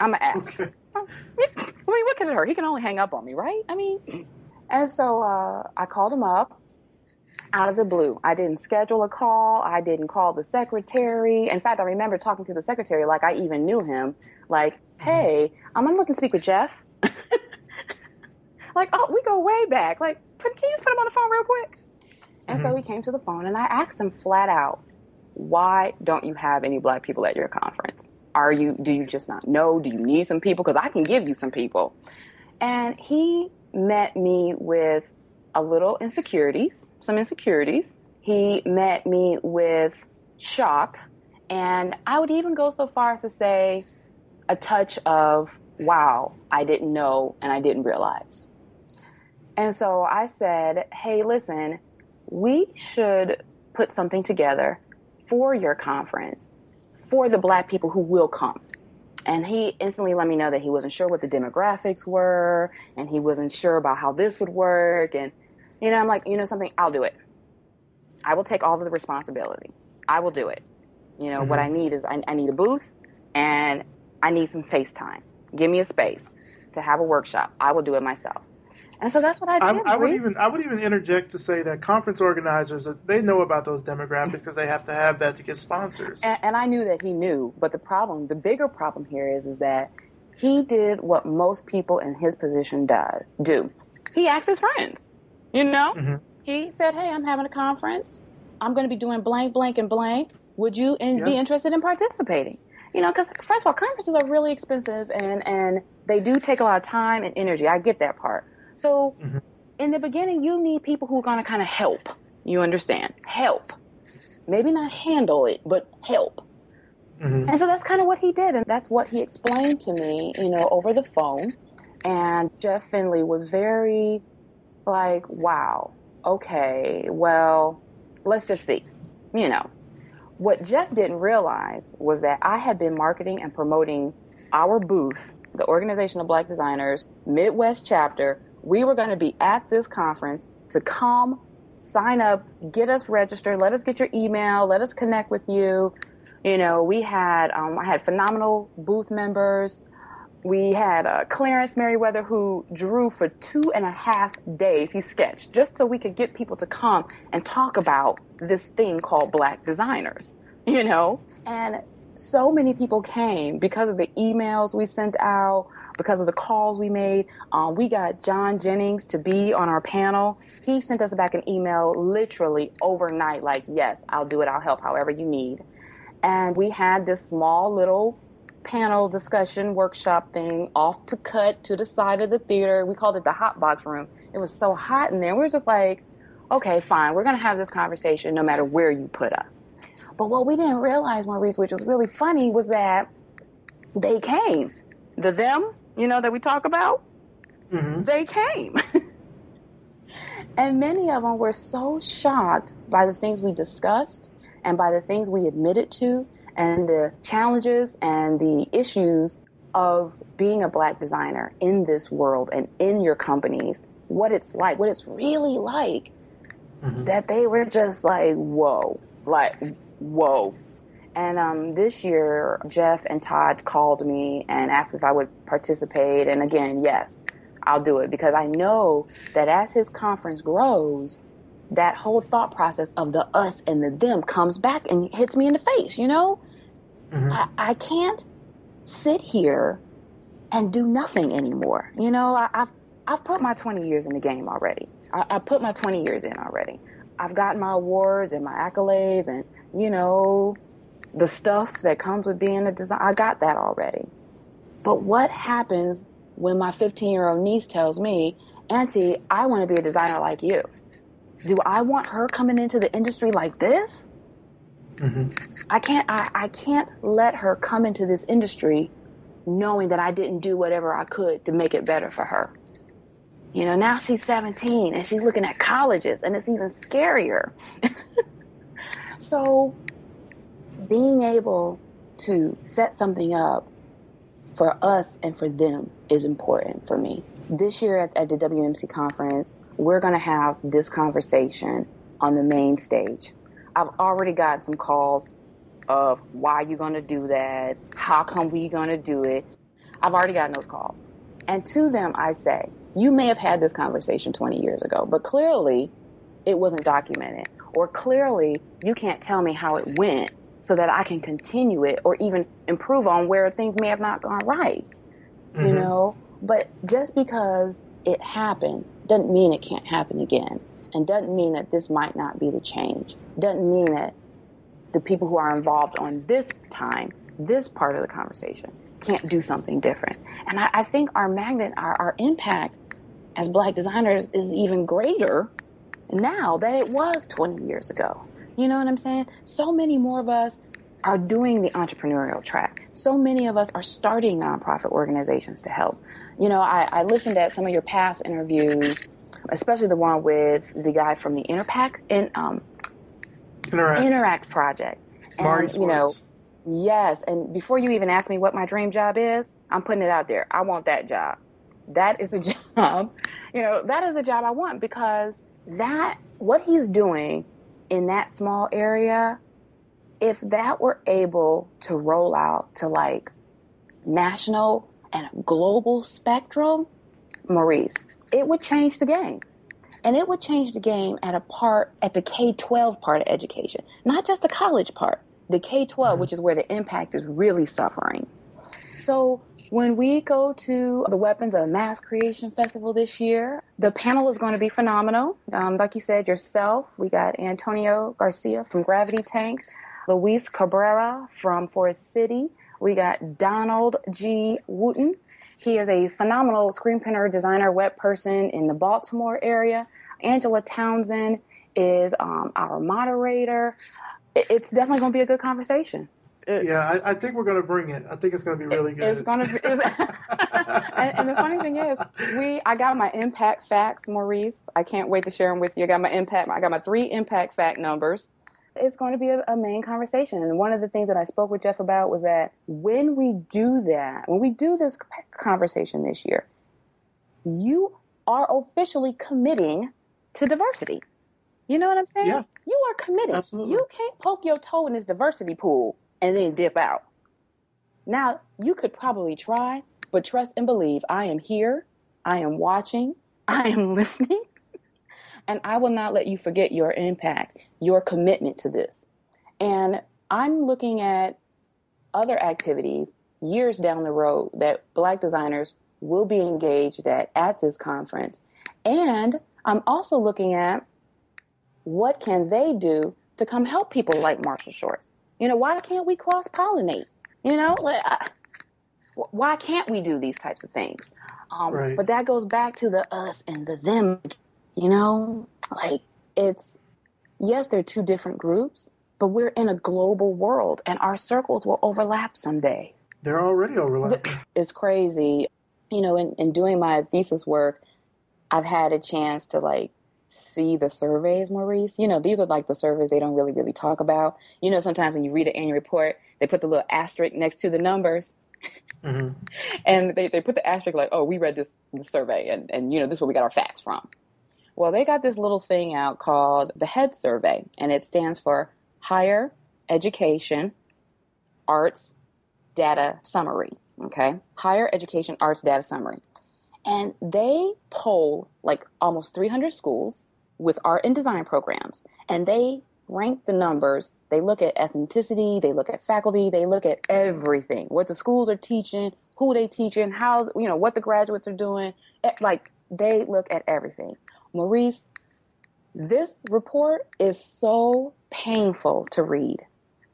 I'm gonna ask. Okay. I mean, what can it hurt? He can only hang up on me, right? I mean, and so uh, I called him up out of the blue. I didn't schedule a call. I didn't call the secretary. In fact, I remember talking to the secretary like I even knew him. Like, hey, I'm looking to speak with Jeff. like, oh, we go way back. Like, can you just put him on the phone real quick? And mm-hmm. so he came to the phone and I asked him flat out, why don't you have any black people at your conference? Are you, do you just not know? Do you need some people? Because I can give you some people. And he met me with a little insecurities, some insecurities. He met me with shock. And I would even go so far as to say a touch of, wow, I didn't know and I didn't realize. And so I said, hey, listen, we should put something together for your conference for the black people who will come. And he instantly let me know that he wasn't sure what the demographics were and he wasn't sure about how this would work. And, you know, I'm like, you know something, I'll do it. I will take all of the responsibility. I will do it. You know, mm-hmm. what I need is I, I need a booth and I need some FaceTime. Give me a space to have a workshop. I will do it myself. And so that's what I did. I, I would even I would even interject to say that conference organizers they know about those demographics because they have to have that to get sponsors. And, and I knew that he knew, but the problem, the bigger problem here is, is that he did what most people in his position does do. He asked his friends. You know, mm-hmm. he said, "Hey, I'm having a conference. I'm going to be doing blank, blank, and blank. Would you in, be interested in participating?" You know, because first of all, conferences are really expensive and and they do take a lot of time and energy. I get that part. So mm-hmm. in the beginning, you need people who are going to kind of help. You understand? Help. Maybe not handle it, but help. Mm-hmm. And so that's kind of what he did. And that's what he explained to me, you know, over the phone. And Jeff Finley was very like, wow, okay, well, let's just see. You know, what Jeff didn't realize was that I had been marketing and promoting our booth, the Organization of Black Designers Midwest chapter, we were going to be at this conference to come, sign up, get us registered, let us get your email, let us connect with you. You know, we had um, I had phenomenal booth members. We had uh, Clarence Merriweather who drew for two and a half days. He sketched just so we could get people to come and talk about this thing called Black designers, you know? And so many people came because of the emails we sent out, because of the calls we made. Um, we got John Jennings to be on our panel. He sent us back an email literally overnight, like, yes, I'll do it, I'll help however you need. And we had this small little panel discussion workshop thing off to cut to the side of the theater. We called it the hot box room. It was so hot in there. We were just like, okay, fine, we're going to have this conversation no matter where you put us. But what we didn't realize, Maurice, which was really funny, was that they came. The them, you know, that we talk about, mm-hmm. they came. and many of them were so shocked by the things we discussed and by the things we admitted to and the challenges and the issues of being a black designer in this world and in your companies, what it's like, what it's really like, mm-hmm. that they were just like, whoa, like, whoa. And um, this year, Jeff and Todd called me and asked if I would participate. And again, yes, I'll do it because I know that as his conference grows, that whole thought process of the us and the them comes back and hits me in the face, you know? Mm-hmm. I, I, can't sit here and do nothing anymore. You know, I, have I've put my 20 years in the game already. I, I put my 20 years in already. I've gotten my awards and my accolades and, you know, the stuff that comes with being a designer. I got that already. But what happens when my 15 year old niece tells me, Auntie, I want to be a designer like you? do I want her coming into the industry like this? Mm-hmm. I can't. I, I can't let her come into this industry knowing that I didn't do whatever I could to make it better for her. You know, now she's 17 and she's looking at colleges, and it's even scarier. so, being able to set something up for us and for them is important for me. This year at, at the WMC conference, we're going to have this conversation on the main stage. I've already got some calls of why are you going to do that? How come we going to do it? I've already gotten those calls. And to them, I say, you may have had this conversation 20 years ago, but clearly it wasn't documented. Or clearly you can't tell me how it went so that I can continue it or even improve on where things may have not gone right. Mm-hmm. You know? But just because it happened doesn't mean it can't happen again. And doesn't mean that this might not be the change. Doesn't mean that the people who are involved on this time, this part of the conversation, can't do something different. And I, I think our magnet, our, our impact as black designers is even greater now than it was 20 years ago. You know what I'm saying? So many more of us are doing the entrepreneurial track. So many of us are starting nonprofit organizations to help. You know, I, I listened at some of your past interviews, especially the one with the guy from the Interpack in um, Interact. Interact project. And, you know, yes. And before you even ask me what my dream job is, I'm putting it out there. I want that job. That is the job. You know, that is the job I want because that what he's doing in that small area if that were able to roll out to like national and global spectrum, Maurice, it would change the game. And it would change the game at a part, at the K 12 part of education, not just the college part, the K 12, mm-hmm. which is where the impact is really suffering. So when we go to the Weapons of Mass Creation Festival this year, the panel is going to be phenomenal. Um, like you said, yourself, we got Antonio Garcia from Gravity Tank, Luis Cabrera from Forest City. We got Donald G. Wooten. He is a phenomenal screen printer, designer, web person in the Baltimore area. Angela Townsend is um, our moderator. It's definitely going to be a good conversation. Yeah, I, I, think we're going to bring it. I think it's going to be really good. It's going to be. and, and, the funny thing is, we I got my impact facts, Maurice. I can't wait to share them with you. I got my impact. I got my three impact fact numbers it's going to be a, a, main conversation. And one of the things that I spoke with Jeff about was that when we do that, when we do this conversation this year, you are officially committing to diversity. You know what I'm saying? Yeah. You are committed. Absolutely. You can't poke your toe in this diversity pool and then dip out. Now, you could probably try, But trust and believe, I am here, I am watching, I am listening, and I will not let you forget your impact, your commitment to this. And I'm looking at other activities years down the road that black designers will be engaged at at this conference. And I'm also looking at what can they do to come help people like Marshall Shorts. You know, why can't we cross pollinate? You know, like, why can't we do these types of things? Um, right. But that goes back to the us and the them. You know, like it's yes, they're two different groups, but we're in a global world, and our circles will overlap someday. They're already overlapping. It's crazy. You know, in, in doing my thesis work, I've had a chance to like see the surveys, Maurice. You know, these are like the surveys they don't really, really talk about. You know, sometimes when you read an annual report, they put the little asterisk next to the numbers. Mm-hmm. and they, they put the asterisk like, oh, we read this, this survey and, and, you know, this is where we got our facts from. Well, they got this little thing out called the HEAD survey, and it stands for Higher Education Arts Data Summary. Okay? Higher Education Arts Data Summary. And they poll like almost 300 schools with art and design programs, and they rank the numbers. They look at ethnicity, they look at faculty, they look at everything. What the schools are teaching, who they teaching, how you know what the graduates are doing. Like they look at everything. Maurice, this report is so painful to read,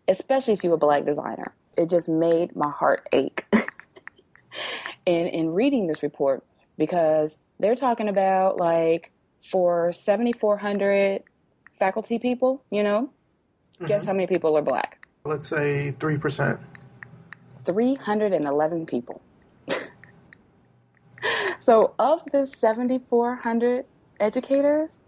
especially if you're a black designer. It just made my heart ache. in in reading this report, because they're talking about like for 7,400 faculty people, you know, mm-hmm. guess how many people are black? Let's say 3%. 311 people. so, of the 7,400 educators,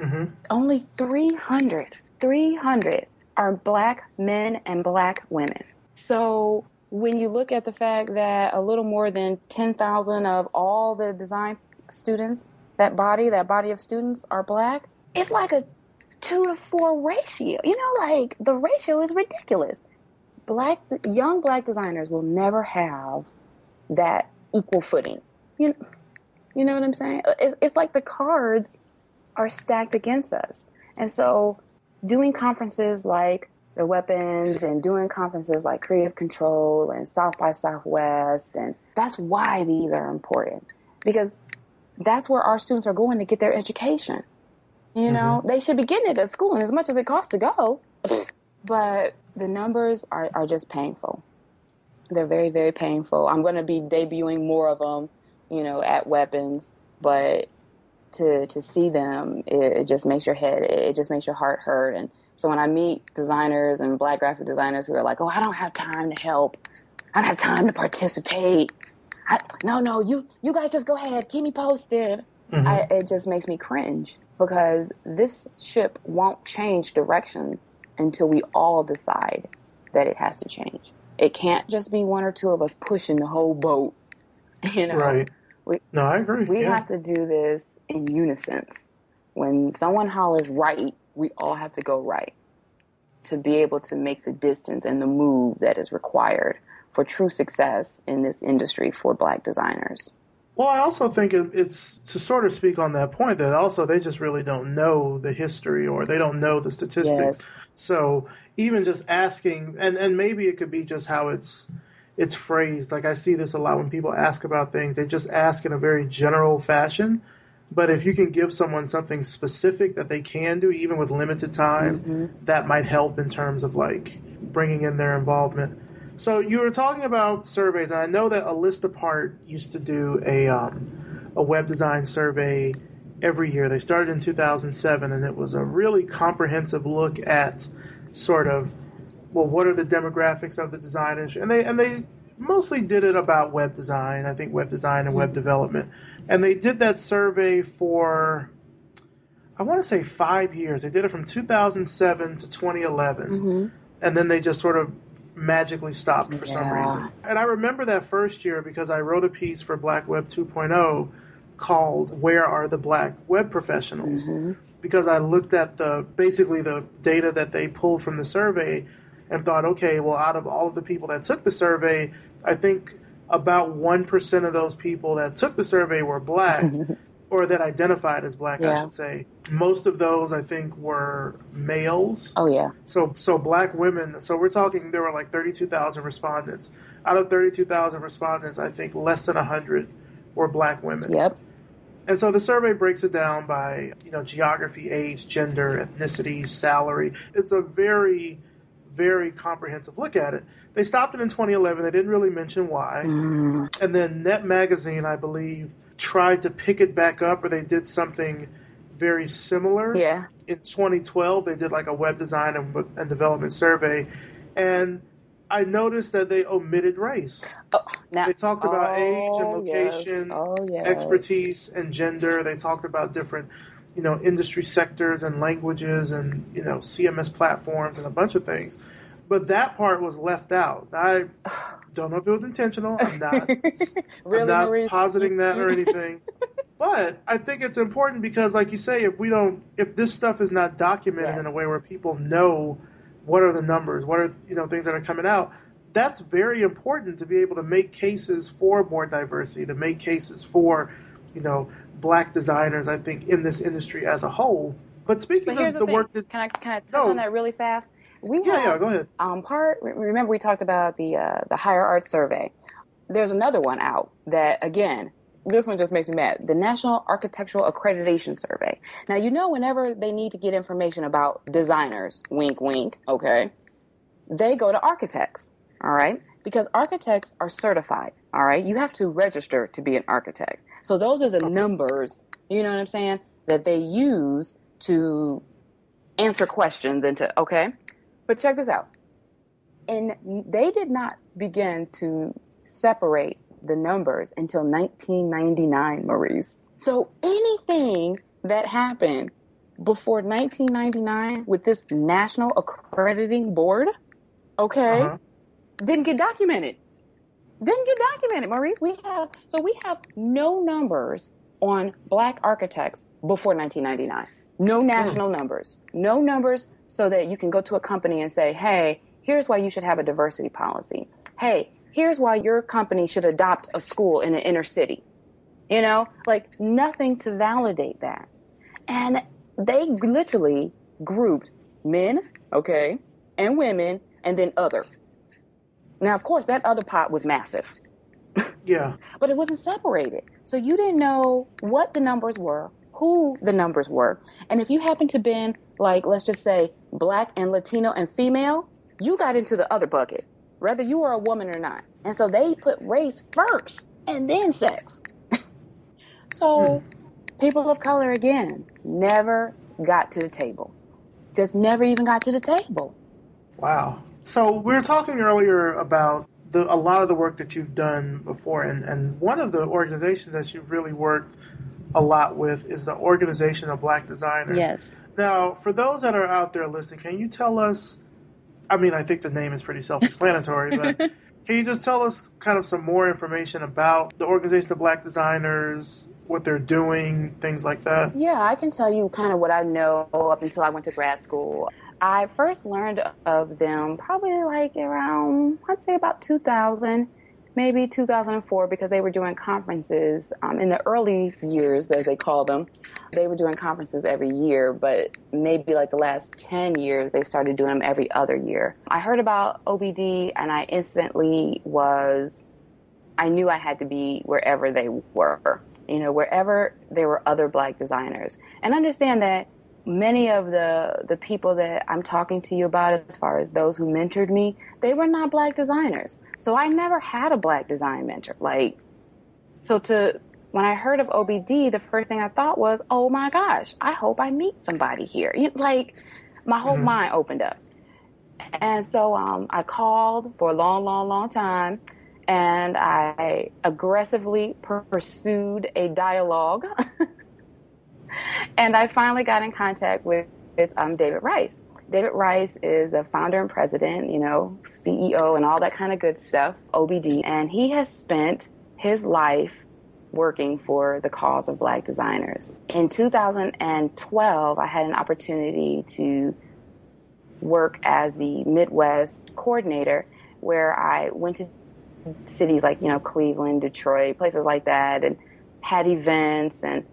mm-hmm. only 300, 300 are black men and black women. So, when you look at the fact that a little more than 10,000 of all the design students, that body, that body of students are black, it's like a two to four ratio. You know, like the ratio is ridiculous. Black, young black designers will never have that equal footing. You know, you know what I'm saying? Uh, it's, it's like the cards are stacked against us. And so doing conferences like the weapons and doing conferences like Creative Control and South by Southwest. And that's why these are important because that's where our students are going to get their education. You know, mm-hmm. they should be getting it at school and as much as it costs to go. but the numbers are, are just painful. They're very, very painful. I'm going to be debuting more of them, you know, at weapons, but to to see them, it, it just makes your head, it just makes your heart hurt. And so when I meet designers and black graphic designers who are like, "Oh, I don't have time to help. I don't have time to participate." I, no, no, you you guys just go ahead, keep me posted. Mm-hmm. I, it just makes me cringe because this ship won't change direction until we all decide that it has to change. It can't just be one or two of us pushing the whole boat. You know, right? We, no, I agree. We yeah. have to do this in unison. When someone hollers right, we all have to go right to be able to make the distance and the move that is required for true success in this industry for black designers. Well, I also think it's to sort of speak on that point that also they just really don't know the history or they don't know the statistics. Yes. So even just asking, and, and maybe it could be just how it's it's phrased. Like I see this a lot when people ask about things, they just ask in a very general fashion but if you can give someone something specific that they can do, even with limited time, mm-hmm. that might help in terms of like bringing in their involvement. So you were talking about surveys, and I know that A List Apart used to do a um, a web design survey every year. They started in 2007, and it was a really comprehensive look at sort of well, what are the demographics of the design industry, and they and they mostly did it about web design. I think web design and web mm-hmm. development. And they did that survey for, I want to say five years. They did it from 2007 to 2011. Mm-hmm. And then they just sort of magically stopped for yeah. some reason. And I remember that first year because I wrote a piece for Black Web 2.0 called Where Are the Black Web Professionals? Mm-hmm. Because I looked at the basically the data that they pulled from the survey and thought, okay, well, out of all of the people that took the survey, I think about 1% of those people that took the survey were black or that identified as black, I should say. Most of those, I think, were males. Oh yeah. So, so black women. So we're talking. There were like thirty-two thousand respondents. Out of thirty-two thousand respondents, I think less than hundred were black women. Yep. And so the survey breaks it down by you know geography, age, gender, ethnicity, salary. It's a very, very comprehensive look at it. They stopped it in 2011. They didn't really mention why. Mm, And then Net Magazine, I believe, tried to pick it back up, or they did something very similar yeah. in 2012 they did like a web design and, and development survey and i noticed that they omitted race Oh, now, they talked about age and oh, yes. location Oh, yes. expertise and gender they talked about different you know industry sectors and languages and you know cms platforms and a bunch of things but that part was left out i don't know if it was intentional i'm not really, I'm not Maurice? positing that or anything. but I think it's important because, like you say, if we don't, if this stuff is not documented Yes. in a way where people know what are the numbers, what are you know things that are coming out, that's very important to be able to make cases for more diversity, to make cases for you know black designers. I think in this industry as a whole. But speaking But of the, the work that, can I can I touch No. on that really fast? We yeah, have, yeah, go ahead. um, part. Remember, we talked about the uh, the higher art survey. There's another one out that again. This one just makes me mad. The National Architectural Accreditation Survey. Now, you know, whenever they need to get information about designers, wink, wink, okay, they go to architects, all right? Because architects are certified, all right? You have to register to be an architect. So those are the numbers, you know what I'm saying, that they use to answer questions and to, okay? But check this out. And they did not begin to separate the numbers until 1999, Maurice. So anything that happened before 1999 with this national accrediting board, okay, Uh-huh. didn't get documented. Didn't get documented, Maurice. We have so we have no numbers on black architects before 1999. No national numbers. No numbers so that you can go to a company and say, "Hey, here's why you should have a diversity policy. Hey, here's why your company should adopt a school in an inner city." You know, like nothing to validate that. And they literally grouped men, okay, and women, and then other. Now, of course, that other pot was massive, Yeah, but it wasn't separated. So you didn't know what the numbers were, who the numbers were. And if you happen to been like, let's just say, black and Latino and female, you got into the other bucket, whether you were a woman or not. And so they put race first and then sex. so hmm. people of color, again, never got to the table. Just never even got to the table. Wow. So we were talking earlier about the, a lot of the work that you've done before, and, and one of the organizations that you've really worked a lot with is the Organization of Black Designers. Yes. Now, for those that are out there listening, can you tell us? I mean, I think the name is pretty self-explanatory, but can you just tell us kind of some more information about the Organization of Black Designers, what they're doing, things like that? Yeah, I can tell you kind of what I know up until I went to grad school. I first learned of them probably like around, I'd say about 2000, maybe 2004, because they were doing conferences um, in the early years, as they call them. They were doing conferences every year, but maybe like the last 10 years, they started doing them every other year. I heard about OBD and I instantly was, I knew I had to be wherever they were you know, wherever there were other black designers. And understand that many of the the people that I'm talking to you about as far as those who mentored me, they were not black designers. So I never had a black design mentor. Like so to when I heard of OBD, the first thing I thought was, "Oh my gosh, I hope I meet somebody here." You, like my whole Mhm. mind opened up. And so um, I called for a long, long, long time and I aggressively per- pursued a dialogue. and I finally got in contact with, with um, David Rice. David Rice is the founder and president, you know, CEO and all that kind of good stuff, OBD. And he has spent his life working for the cause of black designers. In 2012, I had an opportunity to work as the Midwest coordinator where I went to cities like, you know, Cleveland, Detroit, places like that, and had events and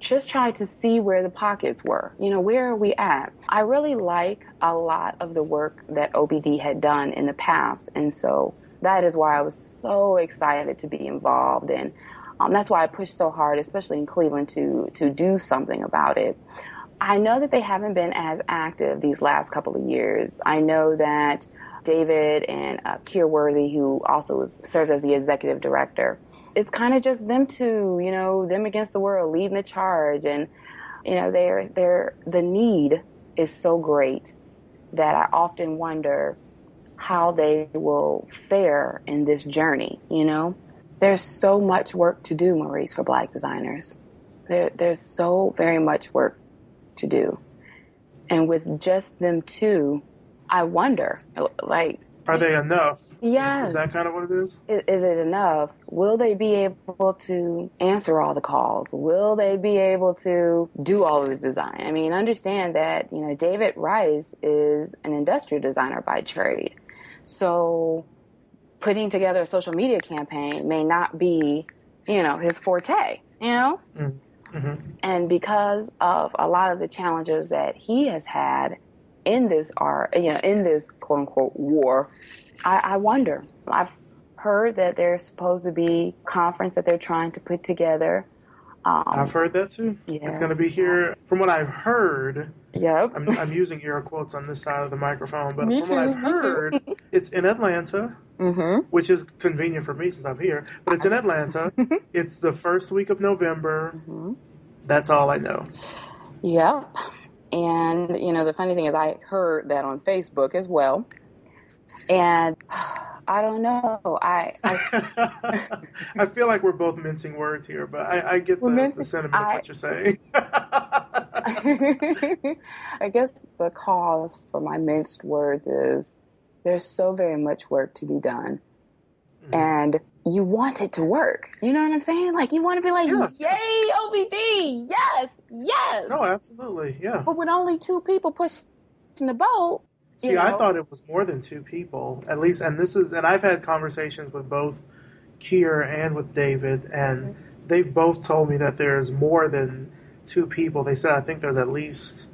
just tried to see where the pockets were. You know, where are we at? I really like a lot of the work that OBD had done in the past. And so that is why I was so excited to be involved. And um, that's why I pushed so hard, especially in Cleveland, to, to do something about it. I know that they haven't been as active these last couple of years. I know that David and uh, Kier Worthy, who also serves as the executive director, it's kind of just them two, you know, them against the world, leading the charge, and you know, they're they're the need is so great that I often wonder how they will fare in this journey. You know, there's so much work to do, Maurice, for Black designers. There, there's so very much work to do, and with just them two, I wonder, like, are they enough? Yes. Is, that kind of what it is? is? Is it enough? Will they be able to answer all the calls? Will they be able to do all of the design? I mean, understand that, you know, David Rice is an industrial designer by trade. So putting together a social media campaign may not be, you know, his forte, you know? Mm-hmm. And because of a lot of the challenges that he has had in this art, you know, in this quote unquote war, I, I wonder. I've heard that there's supposed to be a conference that they're trying to put together. Um, I've heard that too. Yeah. It's going to be here. From what I've heard, yep. I'm, I'm using air quotes on this side of the microphone, but from too, what I've heard, it's in Atlanta, mm-hmm. which is convenient for me since I'm here. But it's in Atlanta. it's the first week of November. Mm-hmm. That's all I know. Yep. And, you know, the funny thing is, I heard that on Facebook as well. And I don't know. I I, I feel like we're both mincing words here, but I, I get the, mincing, the sentiment I, of what you're saying. I guess the cause for my minced words is there's so very much work to be done. Mm-hmm. And you want it to work. You know what I'm saying? Like you want to be like, yeah. yay, OBD, yes, yes. No, absolutely, yeah. But with only two people pushing the boat. See, know. I thought it was more than two people, at least. And this is, and I've had conversations with both Kier and with David, and mm-hmm. they've both told me that there's more than two people. They said I think there's at least,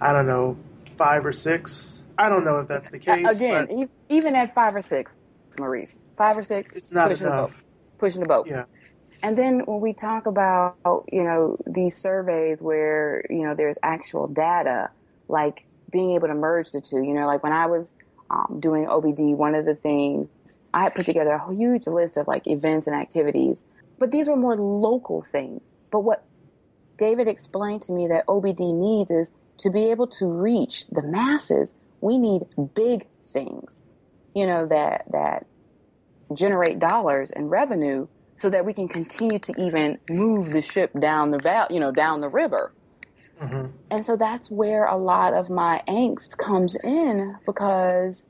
I don't know, five or six. I don't know if that's the case. Again, even at five or six, Maurice, five or six. It's not pushing enough. The boat, pushing the boat. Yeah. And then when we talk about, you know, these surveys where, you know, there's actual data, like being able to merge the two, you know, like when I was um, doing OBD, one of the things I had put together a huge list of like events and activities, but these were more local things. But what David explained to me that OBD needs is to be able to reach the masses, we need big things, you know, that, that generate dollars and revenue so that we can continue to even move the ship down the val- you know down the river mm-hmm. and so that's where a lot of my angst comes in because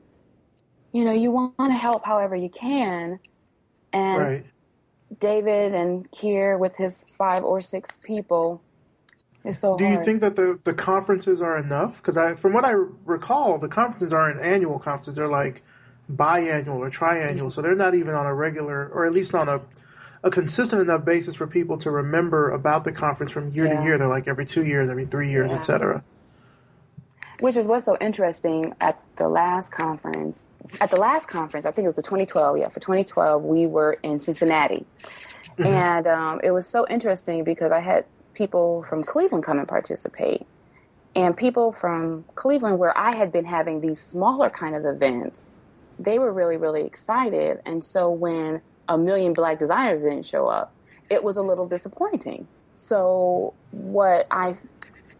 you know you want to help however you can and right. david and kier with his five or six people is so do hard. you think that the, the conferences are enough because i from what i recall the conferences aren't annual conferences they're like biannual or triannual, so they're not even on a regular, or at least on a, a consistent enough basis for people to remember about the conference from year yeah. to year. They're like every two years, every three years, yeah. etc. Which is what's so interesting at the last conference. At the last conference, I think it was the 2012. Yeah, for 2012, we were in Cincinnati, mm-hmm. and um, it was so interesting because I had people from Cleveland come and participate, and people from Cleveland where I had been having these smaller kind of events they were really, really excited. And so when a million black designers didn't show up, it was a little disappointing. So, what I,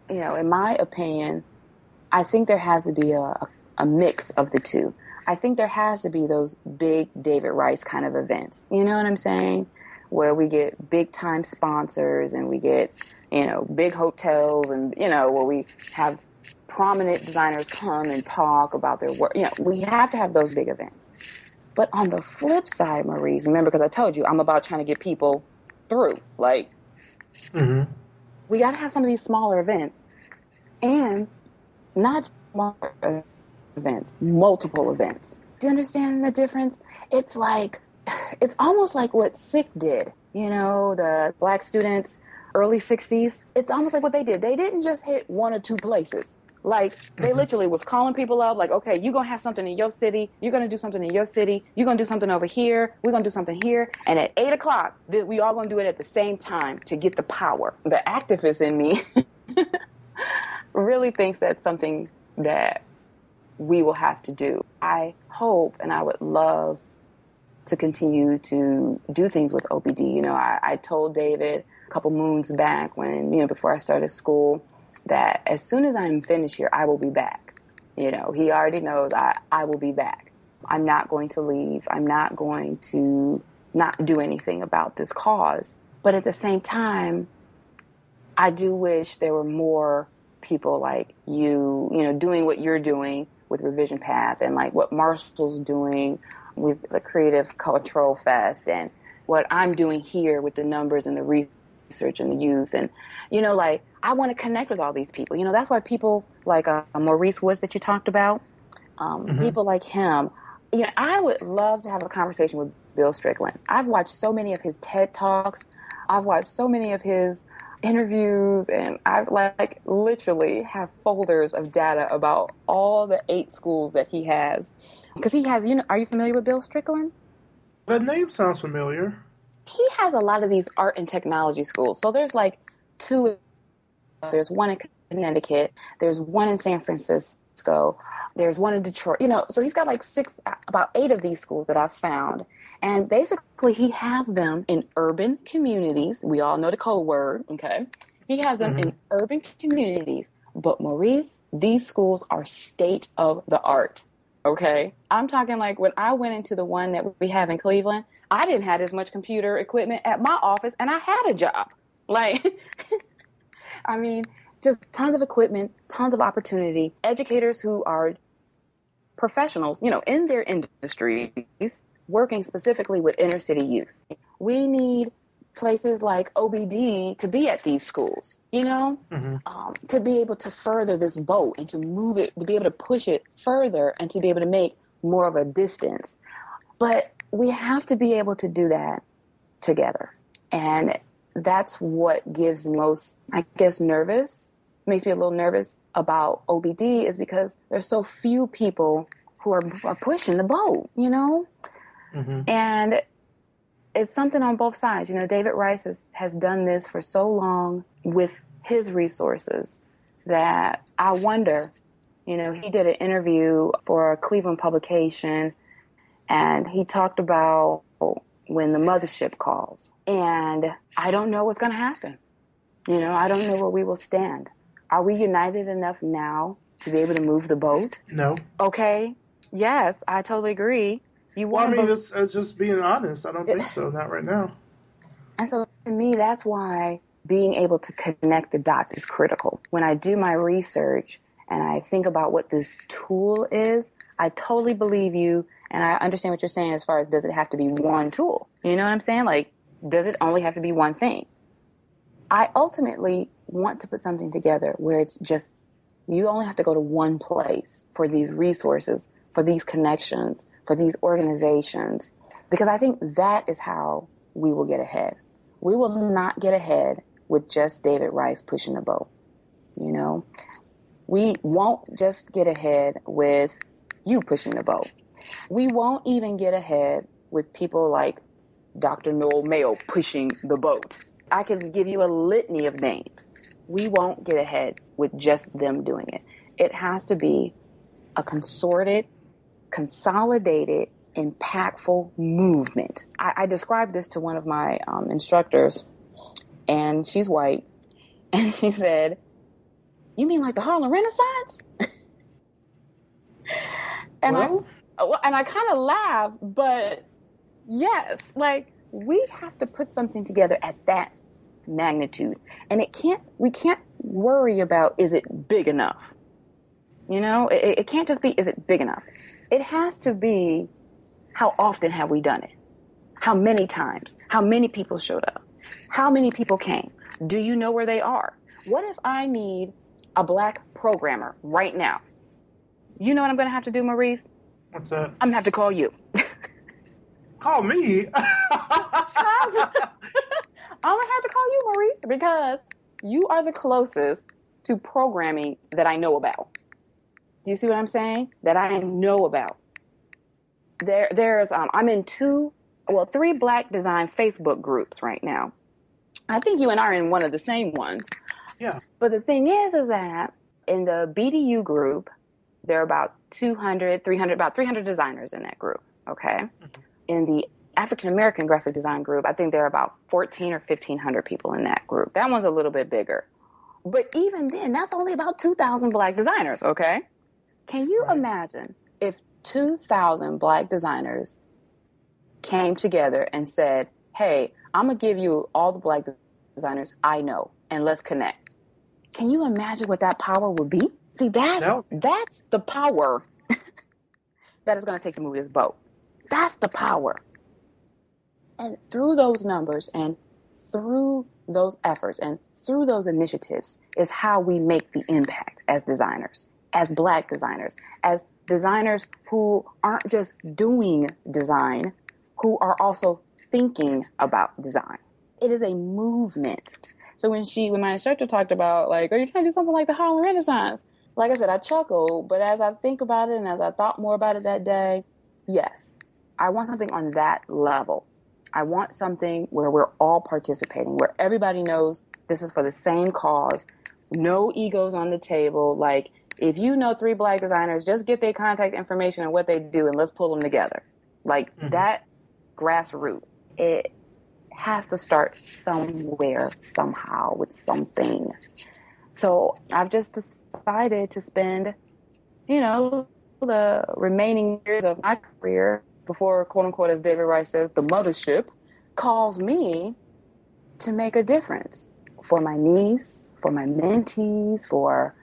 you know, in my opinion, I think there has to be a, a mix of the two. I think there has to be those big David Rice kind of events. You know what I'm saying? Where we get big time sponsors and we get, you know, big hotels and, you know, where we have prominent designers come and talk about their work. You know, we have to have those big events. But on the flip side, Maurice, remember, because I told you I'm about trying to get people through. Like, mm-hmm. we got to have some of these smaller events, and not just smaller events, multiple events. Do you understand the difference? It's like it's almost like what SNCC did, you know, the black students, early 60s. It's almost like what they did. They didn't just hit one or two places. Like they mm-hmm. literally was calling people up, like, okay, you're gonna have something in your city, you're gonna do something in your city, you're gonna do something over here, we're gonna do something here, and at eight o'clock, we all gonna do it at the same time to get the power. The activist in me really thinks that's something that we will have to do. I hope and I would love to continue to do things with OBD. You know, I, I told David a couple moons back when, you know, before I started school, that as soon as I'm finished here, I will be back. You know, he already knows I, I will be back. I'm not going to leave. I'm not going to not do anything about this cause. But at the same time, I do wish there were more people like you, you know, doing what you're doing with Revision Path and like what Marshall's doing with the Creative Control Fest and what I'm doing here with the numbers and the research and the youth. And, you know, like I want to connect with all these people. You know, that's why people like uh, Maurice Woods that you talked about, um, mm-hmm. people like him. You know, I would love to have a conversation with Bill Strickland. I've watched so many of his TED Talks. I've watched so many of his interviews and I like literally have folders of data about all the eight schools that he has. Because he has, you know, are you familiar with Bill Strickland? That name sounds familiar. He has a lot of these art and technology schools. So there's like two there's one in Connecticut. There's one in San Francisco. There's one in Detroit. You know, so he's got like six, about eight of these schools that I've found. And basically, he has them in urban communities. We all know the code word, okay? He has them mm-hmm. in urban communities. But Maurice, these schools are state of the art, okay? I'm talking like when I went into the one that we have in Cleveland, I didn't have as much computer equipment at my office, and I had a job. Like, I mean, just tons of equipment, tons of opportunity, educators who are professionals, you know, in their industries, working specifically with inner city youth. We need places like OBD to be at these schools, you know, mm-hmm. um, to be able to further this boat and to move it, to be able to push it further and to be able to make more of a distance. But we have to be able to do that together. And that's what gives most, I guess, nervous, makes me a little nervous about OBD is because there's so few people who are, are pushing the boat, you know? Mm-hmm. And it's something on both sides. You know, David Rice has, has done this for so long with his resources that I wonder, you know, he did an interview for a Cleveland publication and he talked about when the mothership calls. And I don't know what's going to happen. You know, I don't know where we will stand. Are we united enough now to be able to move the boat? No. Okay. Yes, I totally agree. You want? well, I mean, it's, it's just being honest. I don't think so. Not right now. And so to me, that's why being able to connect the dots is critical. When I do my research and I think about what this tool is, I totally believe you and I understand what you're saying as far as does it have to be one tool? You know what I'm saying? Like, does it only have to be one thing? I ultimately want to put something together where it's just you only have to go to one place for these resources, for these connections, for these organizations, because I think that is how we will get ahead. We will not get ahead with just David Rice pushing the boat. You know, we won't just get ahead with you pushing the boat. We won't even get ahead with people like Dr. Noel Mayo pushing the boat. I can give you a litany of names. We won't get ahead with just them doing it. It has to be a consorted, consolidated, impactful movement. I, I described this to one of my um, instructors, and she's white, and she said, You mean like the Harlem Renaissance? and well, I and I kind of laugh, but yes, like we have to put something together at that magnitude, and it can't. We can't worry about is it big enough. You know, it, it can't just be is it big enough. It has to be how often have we done it? How many times? How many people showed up? How many people came? Do you know where they are? What if I need a black programmer right now? You know what I'm going to have to do, Maurice? What's that? I'm gonna have to call you. Call me. I'm gonna have to call you, Maurice, because you are the closest to programming that I know about. Do you see what I'm saying? That I know about. There, there's. Um, I'm in two, well, three Black design Facebook groups right now. I think you and I are in one of the same ones. Yeah. But the thing is, is that in the BDU group, there are about 200, 300, about 300 designers in that group. Okay. Mm-hmm. In the African American graphic design group, I think there are about 14 or 1500 people in that group. That one's a little bit bigger. But even then, that's only about 2,000 black designers. Okay. Can you right. imagine if 2,000 black designers came together and said, Hey, I'm going to give you all the black designers I know and let's connect. Can you imagine what that power would be? See, that's no. that's the power that is going to take the move this boat. That's the power. And through those numbers and through those efforts and through those initiatives is how we make the impact as designers, as black designers, as designers who aren't just doing design, who are also thinking about design. It is a movement. So when she, when my instructor talked about like, are you trying to do something like the Harlem Renaissance? Like I said, I chuckled, but as I think about it and as I thought more about it that day, yes, I want something on that level. I want something where we're all participating, where everybody knows this is for the same cause, no egos on the table. Like, if you know three black designers, just get their contact information and what they do and let's pull them together. Like, mm-hmm. that grassroots, it has to start somewhere, somehow, with something. So I've just decided to spend, you know, the remaining years of my career before, quote unquote, as David Rice says, the mothership calls me to make a difference for my niece, for my mentees, for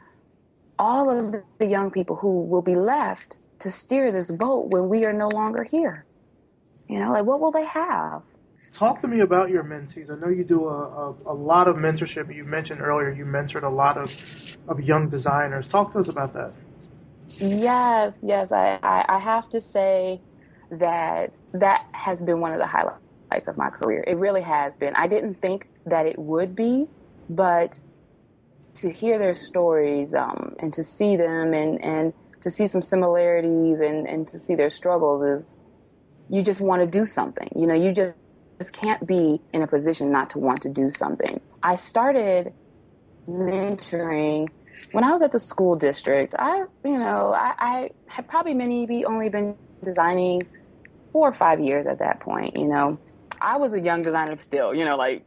all of the young people who will be left to steer this boat when we are no longer here. You know, like what will they have? Talk to me about your mentees. I know you do a, a, a, lot of mentorship. You mentioned earlier you mentored a lot of, of young designers. Talk to us about that. Yes, yes. I, I, I have to say that that has been one of the highlights of my career. It really has been. I didn't think that it would be, but to hear their stories um, and to see them and, and to see some similarities and, and to see their struggles is you just want to do something. You know, you just, just can't be in a position not to want to do something. I started mentoring when I was at the school district. I, you know, I, I had probably maybe only been designing four or five years at that point, you know. I was a young designer still, you know, like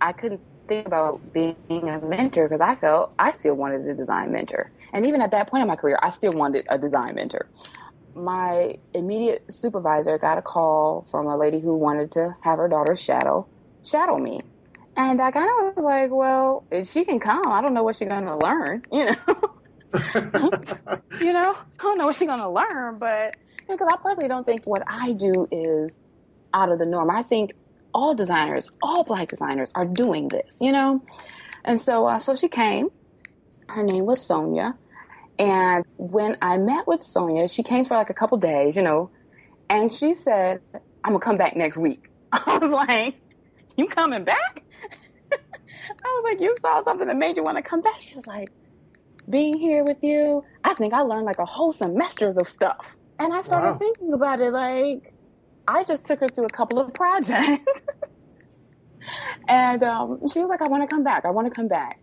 I couldn't think about being a mentor because I felt I still wanted a design mentor. And even at that point in my career, I still wanted a design mentor. My immediate supervisor got a call from a lady who wanted to have her daughter shadow shadow me. And I kind of was like, well, if she can come, I don't know what she's going to learn, you know. you know, I don't know what she's going to learn, but because I personally don't think what I do is out of the norm. I think all designers, all black designers are doing this, you know? And so, uh, so she came. Her name was Sonia. And when I met with Sonia, she came for like a couple days, you know, and she said, I'm gonna come back next week. I was like, You coming back? I was like, You saw something that made you want to come back. She was like, Being here with you, I think I learned like a whole semesters of stuff. And I started wow. thinking about it like, I just took her through a couple of projects. and um, she was like, I want to come back. I want to come back.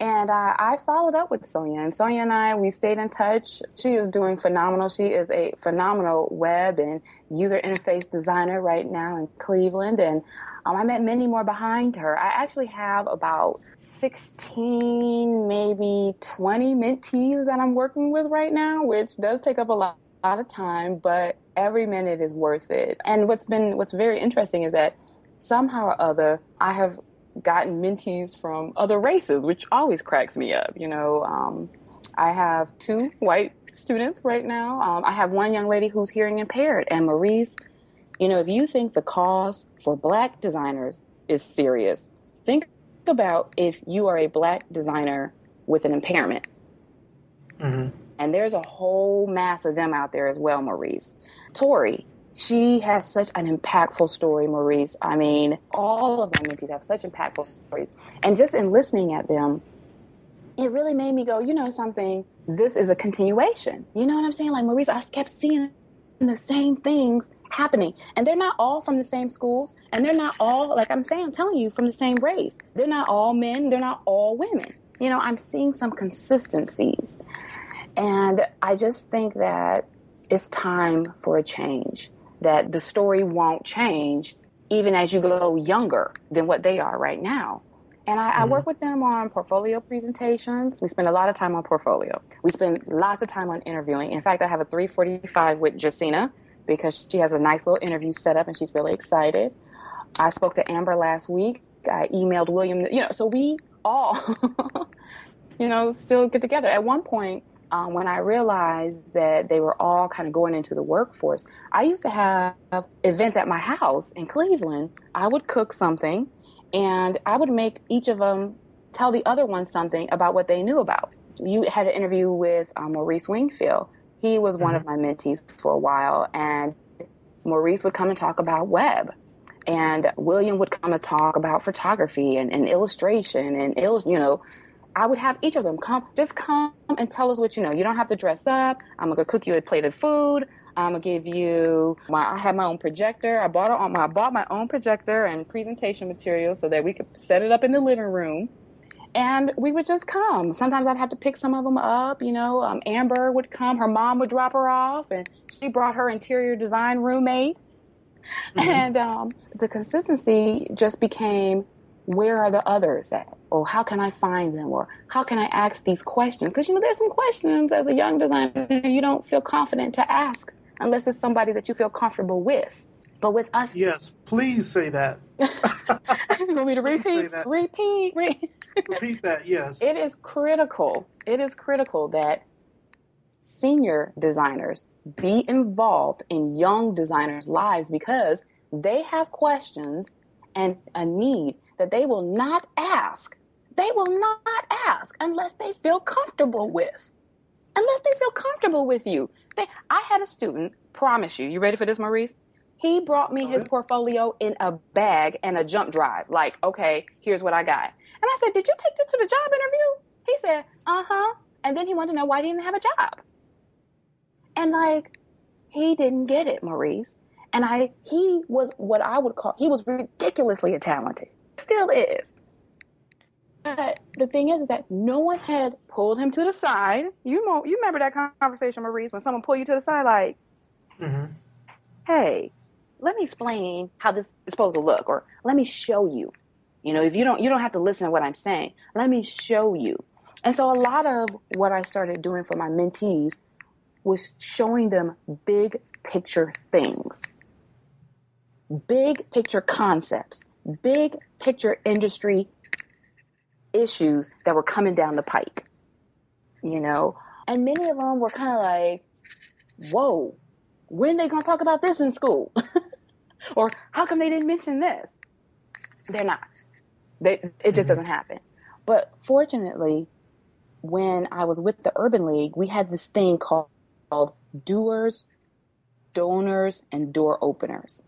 And uh, I followed up with Sonia, and Sonia and I, we stayed in touch. She is doing phenomenal. She is a phenomenal web and user interface designer right now in Cleveland. And um, I met many more behind her. I actually have about 16, maybe 20 mentees that I'm working with right now, which does take up a lot lot of time, but every minute is worth it. And what's been what's very interesting is that somehow or other I have gotten mentees from other races, which always cracks me up. You know, um, I have two white students right now. Um, I have one young lady who's hearing impaired, and Maurice. You know, if you think the cause for black designers is serious, think about if you are a black designer with an impairment. Mm-hmm. And there's a whole mass of them out there as well, Maurice. Tori, she has such an impactful story, Maurice. I mean, all of my mentees have such impactful stories. And just in listening at them, it really made me go, you know something, this is a continuation. You know what I'm saying? Like, Maurice, I kept seeing the same things happening. And they're not all from the same schools. And they're not all, like I'm saying, I'm telling you, from the same race. They're not all men. They're not all women. You know, I'm seeing some consistencies. And I just think that it's time for a change, that the story won't change even as you go younger than what they are right now. And I, mm-hmm. I, work with them on portfolio presentations. We spend a lot of time on portfolio. We spend lots of time on interviewing. In fact, I have a 345 with Jacina because she has a nice little interview set up and she's really excited. I spoke to Amber last week. I emailed William, you know, so we all, you know, still get together. At one point, um, when I realized that they were all kind of going into the workforce, I used to have events at my house in Cleveland. I would cook something and I would make each of them tell the other one something about what they knew about. You had an interview with um, Maurice Wingfield. He was one mm-hmm. of my mentees for a while, and Maurice would come and talk about web. And William would come and talk about photography and, and illustration and you know, I would have each of them come, just come and tell us what you know. You don't have to dress up. I'm gonna cook you a plate of food. I'm gonna give you my. I have my own projector. I bought on my. I bought my own projector and presentation material so that we could set it up in the living room, and we would just come. Sometimes I'd have to pick some of them up. You know, um, Amber would come. Her mom would drop her off, and she brought her interior design roommate. Mm-hmm. And um, the consistency just became where are the others at? Or how can I find them? Or how can I ask these questions? Because, you know, there's some questions as a young designer you don't feel confident to ask unless it's somebody that you feel comfortable with. But with us. Yes, please say that. you want me to repeat? Repeat, repeat. repeat that, yes. It is critical. It is critical that senior designers be involved in young designers' lives because they have questions and a need that they will not ask. They will not ask unless they feel comfortable with. Unless they feel comfortable with you. They, I had a student, promise you, you ready for this, Maurice? He brought me his portfolio in a bag and a jump drive. Like, okay, here's what I got. And I said, Did you take this to the job interview? He said, Uh huh. And then he wanted to know why he didn't have a job. And like, he didn't get it, Maurice. And I, he was what I would call, he was ridiculously talented still is. But the thing is that no one had pulled him to the side. You know, you remember that conversation, Maurice, when someone pulled you to the side, like, mm-hmm. "Hey, let me explain how this is supposed to look, or let me show you." You know, if you don't, you don't have to listen to what I'm saying. Let me show you. And so, a lot of what I started doing for my mentees was showing them big picture things, big picture concepts big picture industry issues that were coming down the pike, you know? And many of them were kind of like, whoa, when they going to talk about this in school? or how come they didn't mention this? They're not. They, it just mm-hmm. doesn't happen. But fortunately, when I was with the Urban League, we had this thing called, called doers, donors, and door openers.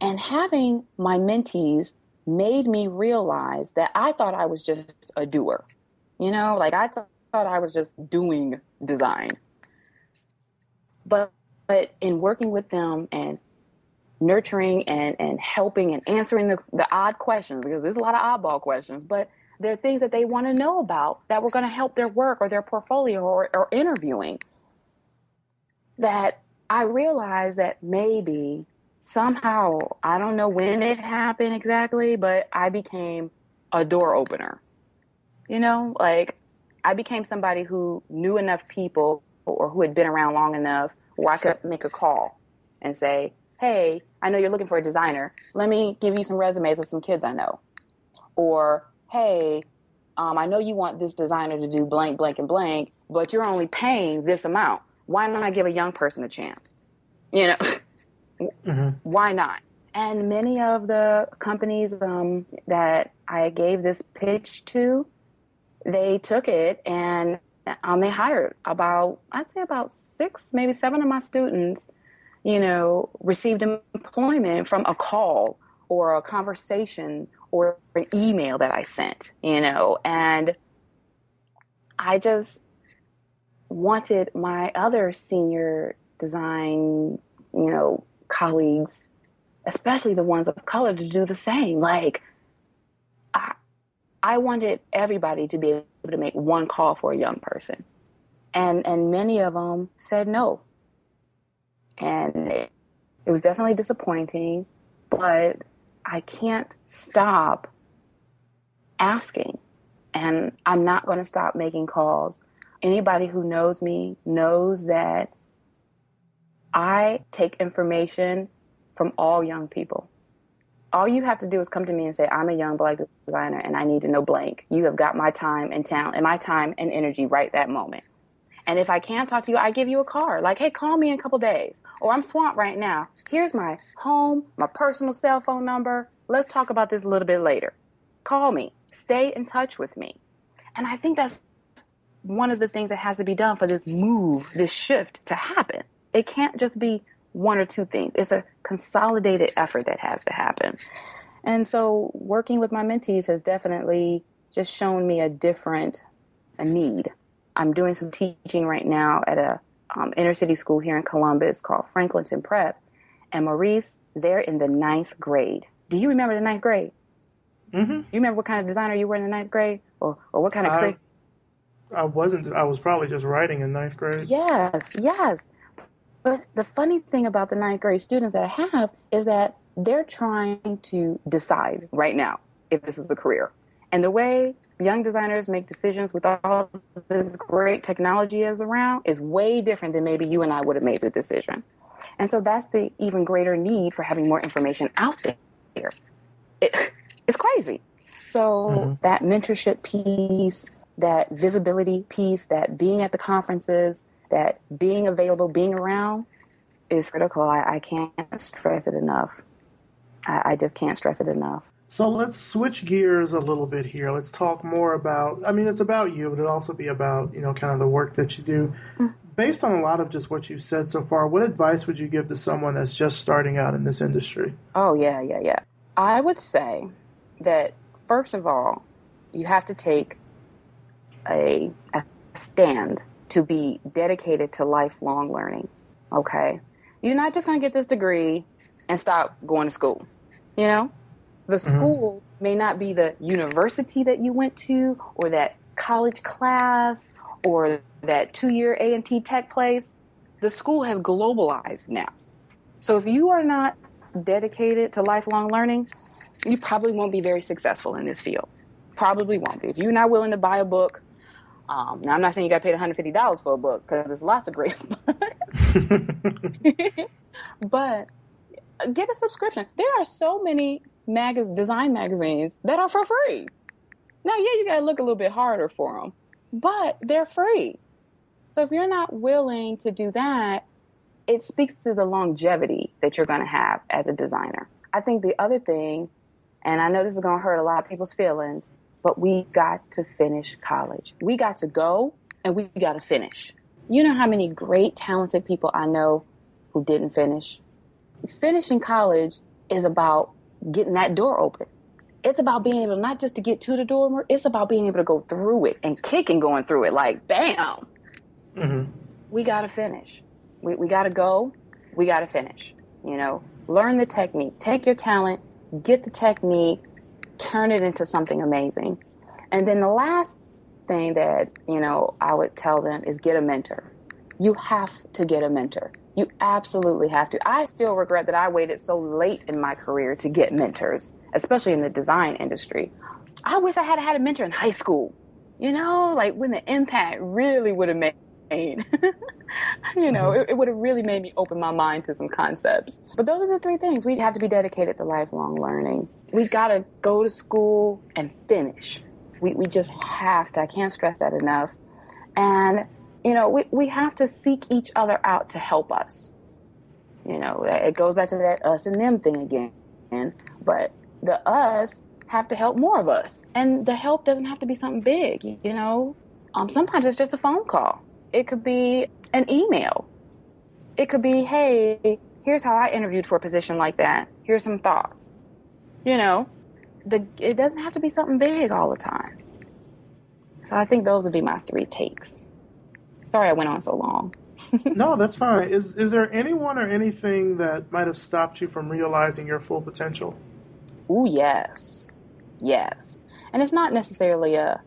And having my mentees made me realize that I thought I was just a doer. You know, like I th- thought I was just doing design. But but in working with them and nurturing and, and helping and answering the, the odd questions, because there's a lot of oddball questions, but there are things that they want to know about that were going to help their work or their portfolio or, or interviewing. That I realized that maybe somehow, I don't know when it happened exactly, but I became a door opener. You know, like I became somebody who knew enough people or who had been around long enough where I could make a call and say, Hey, I know you're looking for a designer. Let me give you some resumes of some kids I know. Or, Hey, um, I know you want this designer to do blank, blank, and blank, but you're only paying this amount. Why not I give a young person a chance? You know, Mm-hmm. Why not? And many of the companies um, that I gave this pitch to, they took it and um, they hired about, I'd say about six, maybe seven of my students. you know, received employment from a call or a conversation or an email that I sent, you know, and I just wanted my other senior design, you know, colleagues, especially the ones of color, to do the same. Like, I, I wanted everybody to be able to make one call for a young person, and and many of them said no, and it, it was definitely disappointing, but I can't stop asking, and I'm not going to stop making calls. Anybody who knows me knows that I take information from all young people. All you have to do is come to me and say, I'm a young black designer and I need to know blank. You have got my time and talent and my time and energy right that moment. And if I can't talk to you, I give you a card. Like, hey, call me in a couple days. Or I'm swamped right now. Here's my home, my personal cell phone number. Let's talk about this a little bit later. Call me. Stay in touch with me. And I think that's one of the things that has to be done for this move, this shift to happen. It can't just be one or two things. It's a consolidated effort that has to happen. And so working with my mentees has definitely just shown me a different a need. I'm doing some teaching right now at a um, inner city school here in Columbus called Franklinton Prep. And Maurice, they're in the ninth grade. Do you remember the ninth grade? Mm-hmm. You remember what kind of designer you were in the ninth grade, or or what kind of? I, I wasn't. I was probably just writing in ninth grade. Yes, yes. But the funny thing about the ninth grade students that I have is that they're trying to decide right now if this is a career. And the way young designers make decisions with all this great technology is around is way different than maybe you and I would have made the decision. And so that's the even greater need for having more information out there. It, it's crazy. So mm-hmm. that mentorship piece, that visibility piece, that being at the conferences, that being available, being around is critical. I, I can't stress it enough. I, I just can't stress it enough. So let's switch gears a little bit here. Let's talk more about, I mean, it's about you, but it'll also be about, you know, kind of the work that you do. Mm. Based on a lot of just what you've said so far, what advice would you give to someone that's just starting out in this industry? Oh, yeah, yeah, yeah. I would say that, first of all, you have to take a, a stand to be dedicated to lifelong learning. Okay. You're not just going to get this degree and stop going to school. You know, the mm-hmm. school may not be the university that you went to or that college class or that two year A&T tech place. The school has globalized now. So if you are not dedicated to lifelong learning, you probably won't be very successful in this field. Probably won't be. If you're not willing to buy a book um, now, I'm not saying you got paid $150 for a book because there's lots of great books. but get a subscription. There are so many mag- design magazines that are for free. Now, yeah, you got to look a little bit harder for them, but they're free. So if you're not willing to do that, it speaks to the longevity that you're going to have as a designer. I think the other thing, and I know this is going to hurt a lot of people's feelings, but we got to finish college. We got to go and we got to finish. You know how many great, talented people I know who didn't finish? Finishing college is about getting that door open. It's about being able not just to get to the door, it's about being able to go through it and kicking going through it like bam. Mm-hmm. We got to finish. We, we got to go. We got to finish. You know, learn the technique. Take your talent, get the technique, turn it into something amazing. And then the last thing that, you know, I would tell them is get a mentor. You have to get a mentor. You absolutely have to. I still regret that I waited so late in my career to get mentors, especially in the design industry. I wish I had had a mentor in high school, you know, like when the impact really would have made you know, it, it would have really made me open my mind to some concepts. But those are the three things. We have to be dedicated to lifelong learning. We got to go to school and finish. We, we just have to. I can't stress that enough. And, you know, we, we have to seek each other out to help us. You know, it goes back to that us and them thing again. But the us have to help more of us. And the help doesn't have to be something big, you know? Um, sometimes it's just a phone call it could be an email. It could be, hey, here's how I interviewed for a position like that. Here's some thoughts. You know, the it doesn't have to be something big all the time. So I think those would be my three takes. Sorry I went on so long. no, that's fine. Is is there anyone or anything that might have stopped you from realizing your full potential? Oh yes, yes, and it's not necessarily a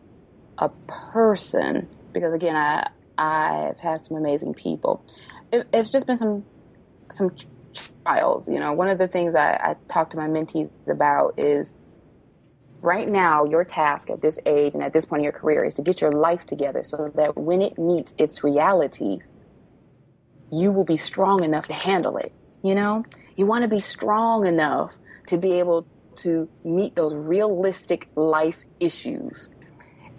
a person because again, I I've had some amazing people. It, it's just been some some trials. You know, one of the things I, I talk to my mentees about is right now your task at this age and at this point in your career is to get your life together so that when it meets its reality, you will be strong enough to handle it. You know, you want to be strong enough to be able to meet those realistic life issues.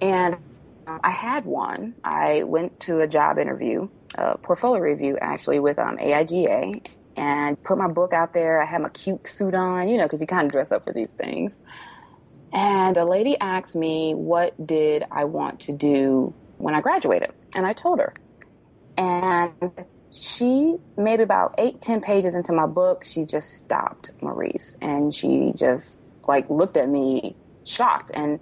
And I had one. I went to a job interview, a portfolio review actually with um, AIGA, and put my book out there. I had my cute suit on, you know, because you kind of dress up for these things. And a lady asked me, What did I want to do when I graduated? And I told her. And she, maybe about eight, ten pages into my book, she just stopped, Maurice. And she just like looked at me shocked. And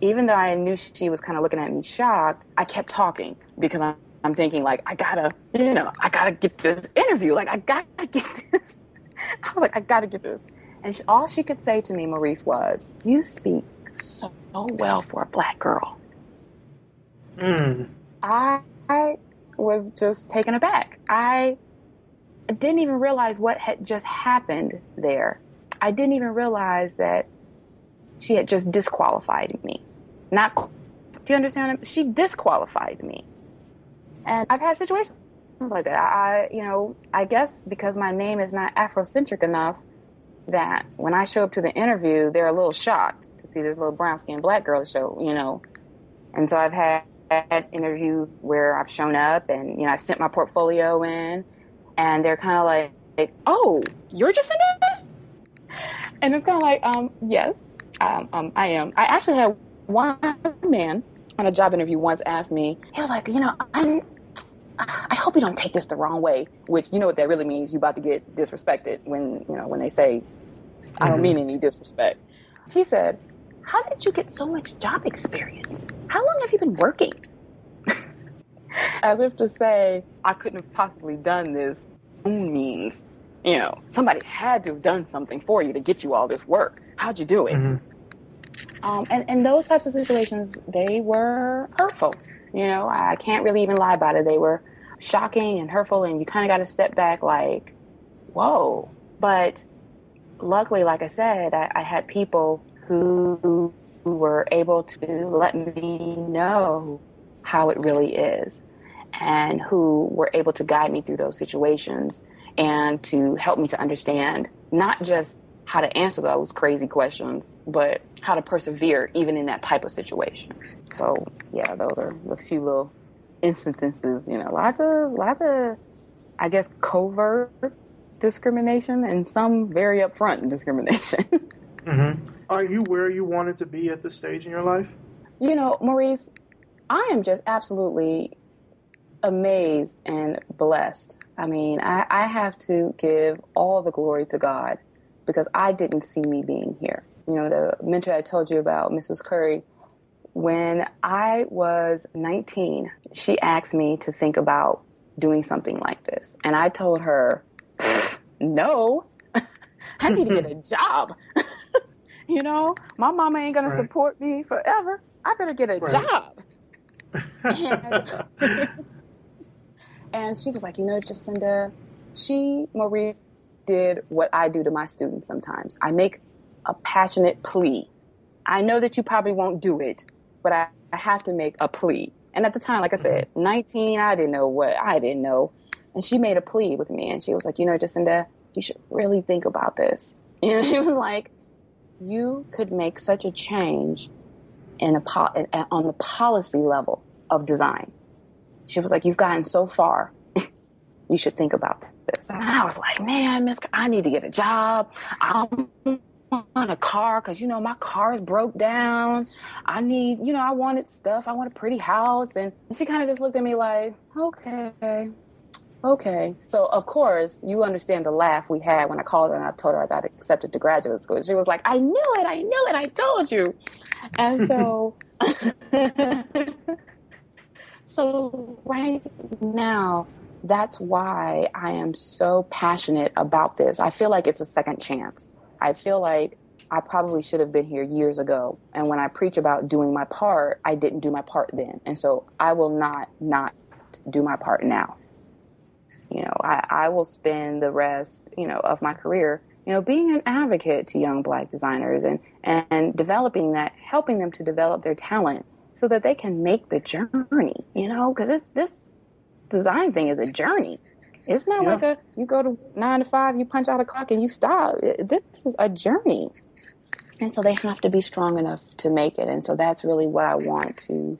even though I knew she was kind of looking at me shocked, I kept talking because I'm, I'm thinking like, I gotta, you know, I gotta get this interview. Like, I gotta get this. I was like, I gotta get this. And she, all she could say to me, Maurice, was, you speak so well for a black girl. Mm. I, I was just taken aback. I didn't even realize what had just happened there. I didn't even realize that she had just disqualified me. Not, do you understand? She disqualified me. And I've had situations like that. I, you know, I guess because my name is not Afrocentric enough that when I show up to the interview, they're a little shocked to see this little brown skinned black girl show, you know. And so I've had, had interviews where I've shown up and, you know, I've sent my portfolio in and they're kind of like, like, oh, you're just it? And it's kind of like, um, yes, um, um, I am. I actually had one man on a job interview once asked me, he was like, you know, I'm, I hope you don't take this the wrong way, which you know what that really means. You about to get disrespected when you know when they say, "I don't mean any disrespect." He said, "How did you get so much job experience? How long have you been working?" As if to say, "I couldn't have possibly done this." Means, you know, somebody had to have done something for you to get you all this work. How'd you do it? Mm-hmm. Um, and and those types of situations, they were hurtful. You know, I can't really even lie about it. They were shocking and hurtful, and you kind of got to step back, like, whoa. But luckily, like I said, I, I had people who, who were able to let me know how it really is, and who were able to guide me through those situations and to help me to understand not just how to answer those crazy questions, but how to persevere even in that type of situation. So yeah, those are a few little instances, you know, lots of lots of I guess covert discrimination and some very upfront discrimination. mm-hmm. Are you where you wanted to be at this stage in your life? You know, Maurice, I am just absolutely amazed and blessed. I mean, I, I have to give all the glory to God because I didn't see me being here. You know, the mentor I told you about, Mrs. Curry, when I was 19, she asked me to think about doing something like this. And I told her, no, I need to get a job. you know, my mama ain't going right. to support me forever. I better get a right. job. and, and she was like, you know, Jacinda, she, Maurice, did what I do to my students sometimes. I make a passionate plea. I know that you probably won't do it, but I, I have to make a plea. And at the time, like I said, mm-hmm. 19, I didn't know what I didn't know. And she made a plea with me and she was like, you know, Jacinda, you should really think about this. And she was like, you could make such a change in a po- on the policy level of design. She was like, you've gotten so far. You should think about this. And I was like, man, Miss, I need to get a job. I'm on a car because you know my car is broke down. I need, you know, I wanted stuff. I want a pretty house, and she kind of just looked at me like, okay, okay. So, of course, you understand the laugh we had when I called her and I told her I got accepted to graduate school. She was like, I knew it, I knew it, I told you. And so, so right now, that's why I am so passionate about this. I feel like it's a second chance. I feel like I probably should have been here years ago. And when I preach about doing my part, I didn't do my part then. And so I will not not do my part now. You know, I, I will spend the rest, you know, of my career, you know, being an advocate to young black designers and, and developing that, helping them to develop their talent so that they can make the journey, you know, because this this design thing is a journey. It's not yeah. like a you go to nine to five, you punch out a clock and you stop. This is a journey. And so they have to be strong enough to make it. And so that's really what I want to,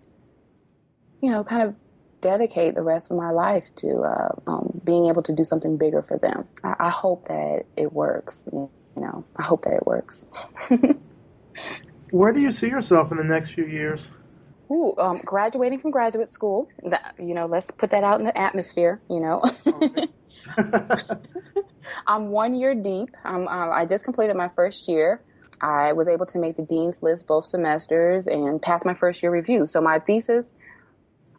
you know, kind of dedicate the rest of my life to uh, um, being able to do something bigger for them. I, I hope that it works. You know, I hope that it works. Where do you see yourself in the next few years? Ooh, um, graduating from graduate school. That, you know, let's put that out in the atmosphere. You know, I'm one year deep. Um, I just completed my first year. I was able to make the dean's list both semesters and pass my first year review. So my thesis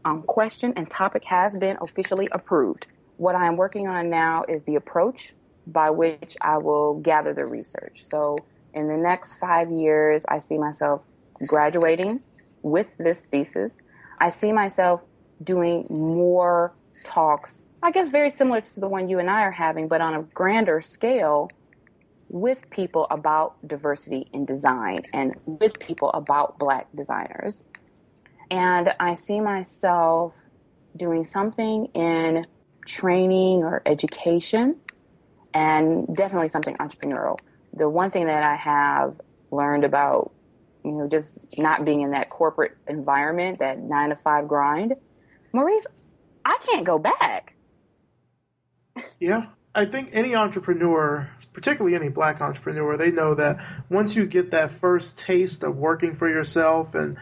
um, question and topic has been officially approved. What I am working on now is the approach by which I will gather the research. So in the next five years, I see myself graduating with this thesis. I see myself doing more talks, I guess very similar to the one you and I are having, but on a grander scale with people about diversity in design and with people about black designers. And I see myself doing something in training or education and definitely something entrepreneurial. The one thing that I have learned about you know, just not being in that corporate environment, that nine to five grind. Maurice, I can't go back. Yeah. I think any entrepreneur, particularly any black entrepreneur, they know that once you get that first taste of working for yourself and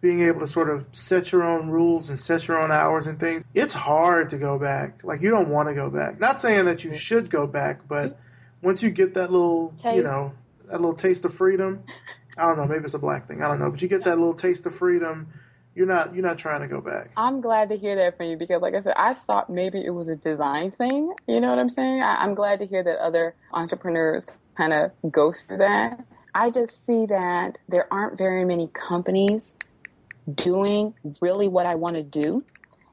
being able to sort of set your own rules and set your own hours and things, it's hard to go back. Like you don't want to go back. Not saying that you should go back, but once you get that little, taste. you know, that little taste of freedom, I don't know. Maybe it's a black thing. I don't know. But you get that little taste of freedom. You're not you're not trying to go back. I'm glad to hear that from you because, like I said, I thought maybe it was a design thing. You know what I'm saying? I, I'm glad to hear that other entrepreneurs kind of go through that. I just see that there aren't very many companies doing really what I want to do.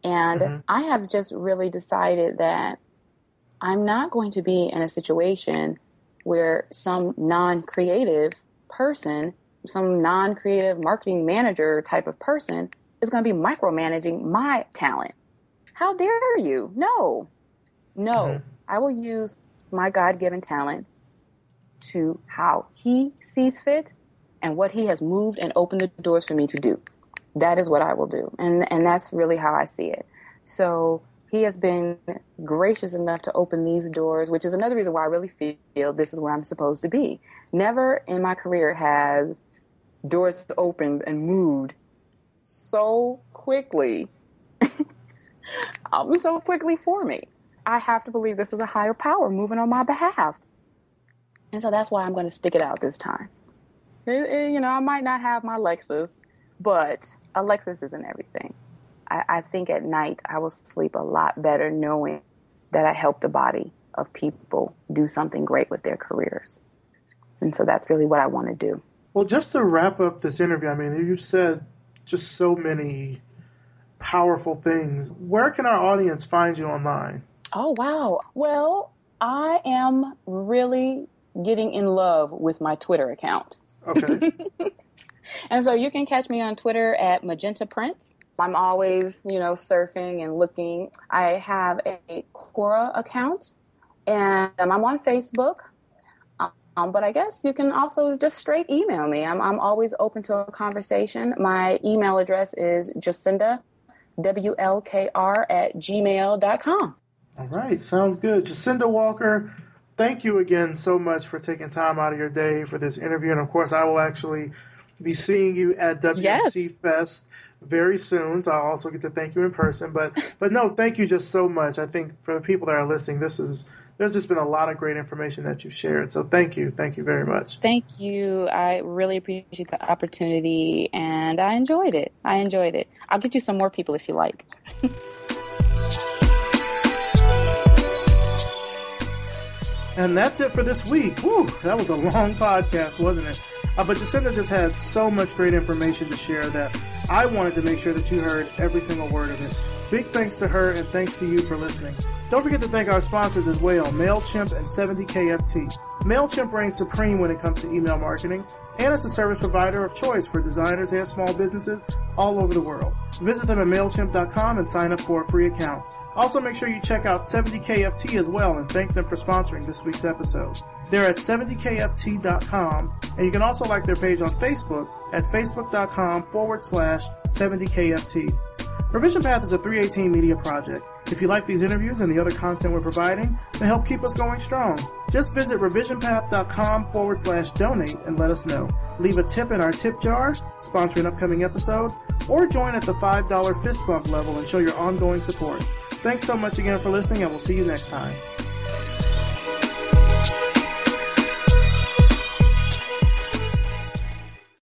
And mm-hmm. I have just really decided that I'm not going to be in a situation where some non creative person, some non creative marketing manager type of person, is going to be micromanaging my talent. How dare you? No, no. Mm-hmm. I will use my God given talent to how He sees fit and what He has moved and opened the doors for me to do. That is what I will do. And, and that's really how I see it. So he has been gracious enough to open these doors, which is another reason why I really feel this is where I'm supposed to be. Never in my career have doors opened and moved so quickly, um, so quickly for me. I have to believe this is a higher power moving on my behalf. And so that's why I'm going to stick it out this time. It, it, you know, I might not have my Lexus, but a Lexus isn't everything. I, I think at night I will sleep a lot better knowing that I helped the body of people do something great with their careers. And so that's really what I want to do. Well, just to wrap up this interview, I mean, you've said just so many powerful things. Where can our audience find you online? Oh, wow. Well, I am really getting in love with my Twitter account. Okay. and so you can catch me on Twitter at Magenta Prints. I'm always, you know, surfing and looking. I have a Quora account and I'm on Facebook. Um, but I guess you can also just straight email me. I'm, I'm always open to a conversation. My email address is Jacinda, WLKR at gmail.com. All right, sounds good. Jacinda Walker, thank you again so much for taking time out of your day for this interview. And of course, I will actually be seeing you at WMC yes. Fest very soon. So I'll also get to thank you in person. But but no, thank you just so much. I think for the people that are listening, this is there's just been a lot of great information that you've shared. So thank you. Thank you very much. Thank you. I really appreciate the opportunity and I enjoyed it. I enjoyed it. I'll get you some more people if you like. and that's it for this week. Whew, that was a long podcast, wasn't it? Uh, but Jacinda just had so much great information to share that I wanted to make sure that you heard every single word of it. Big thanks to her and thanks to you for listening. Don't forget to thank our sponsors as well, MailChimp and 70KFT. MailChimp reigns supreme when it comes to email marketing and is the service provider of choice for designers and small businesses all over the world. Visit them at MailChimp.com and sign up for a free account. Also, make sure you check out 70KFT as well and thank them for sponsoring this week's episode. They're at 70kft.com, and you can also like their page on Facebook at facebook.com forward slash 70kft. Revision Path is a 318 media project. If you like these interviews and the other content we're providing, then help keep us going strong. Just visit revisionpath.com forward slash donate and let us know. Leave a tip in our tip jar, sponsor an upcoming episode, or join at the $5 fist bump level and show your ongoing support. Thanks so much again for listening, and we'll see you next time.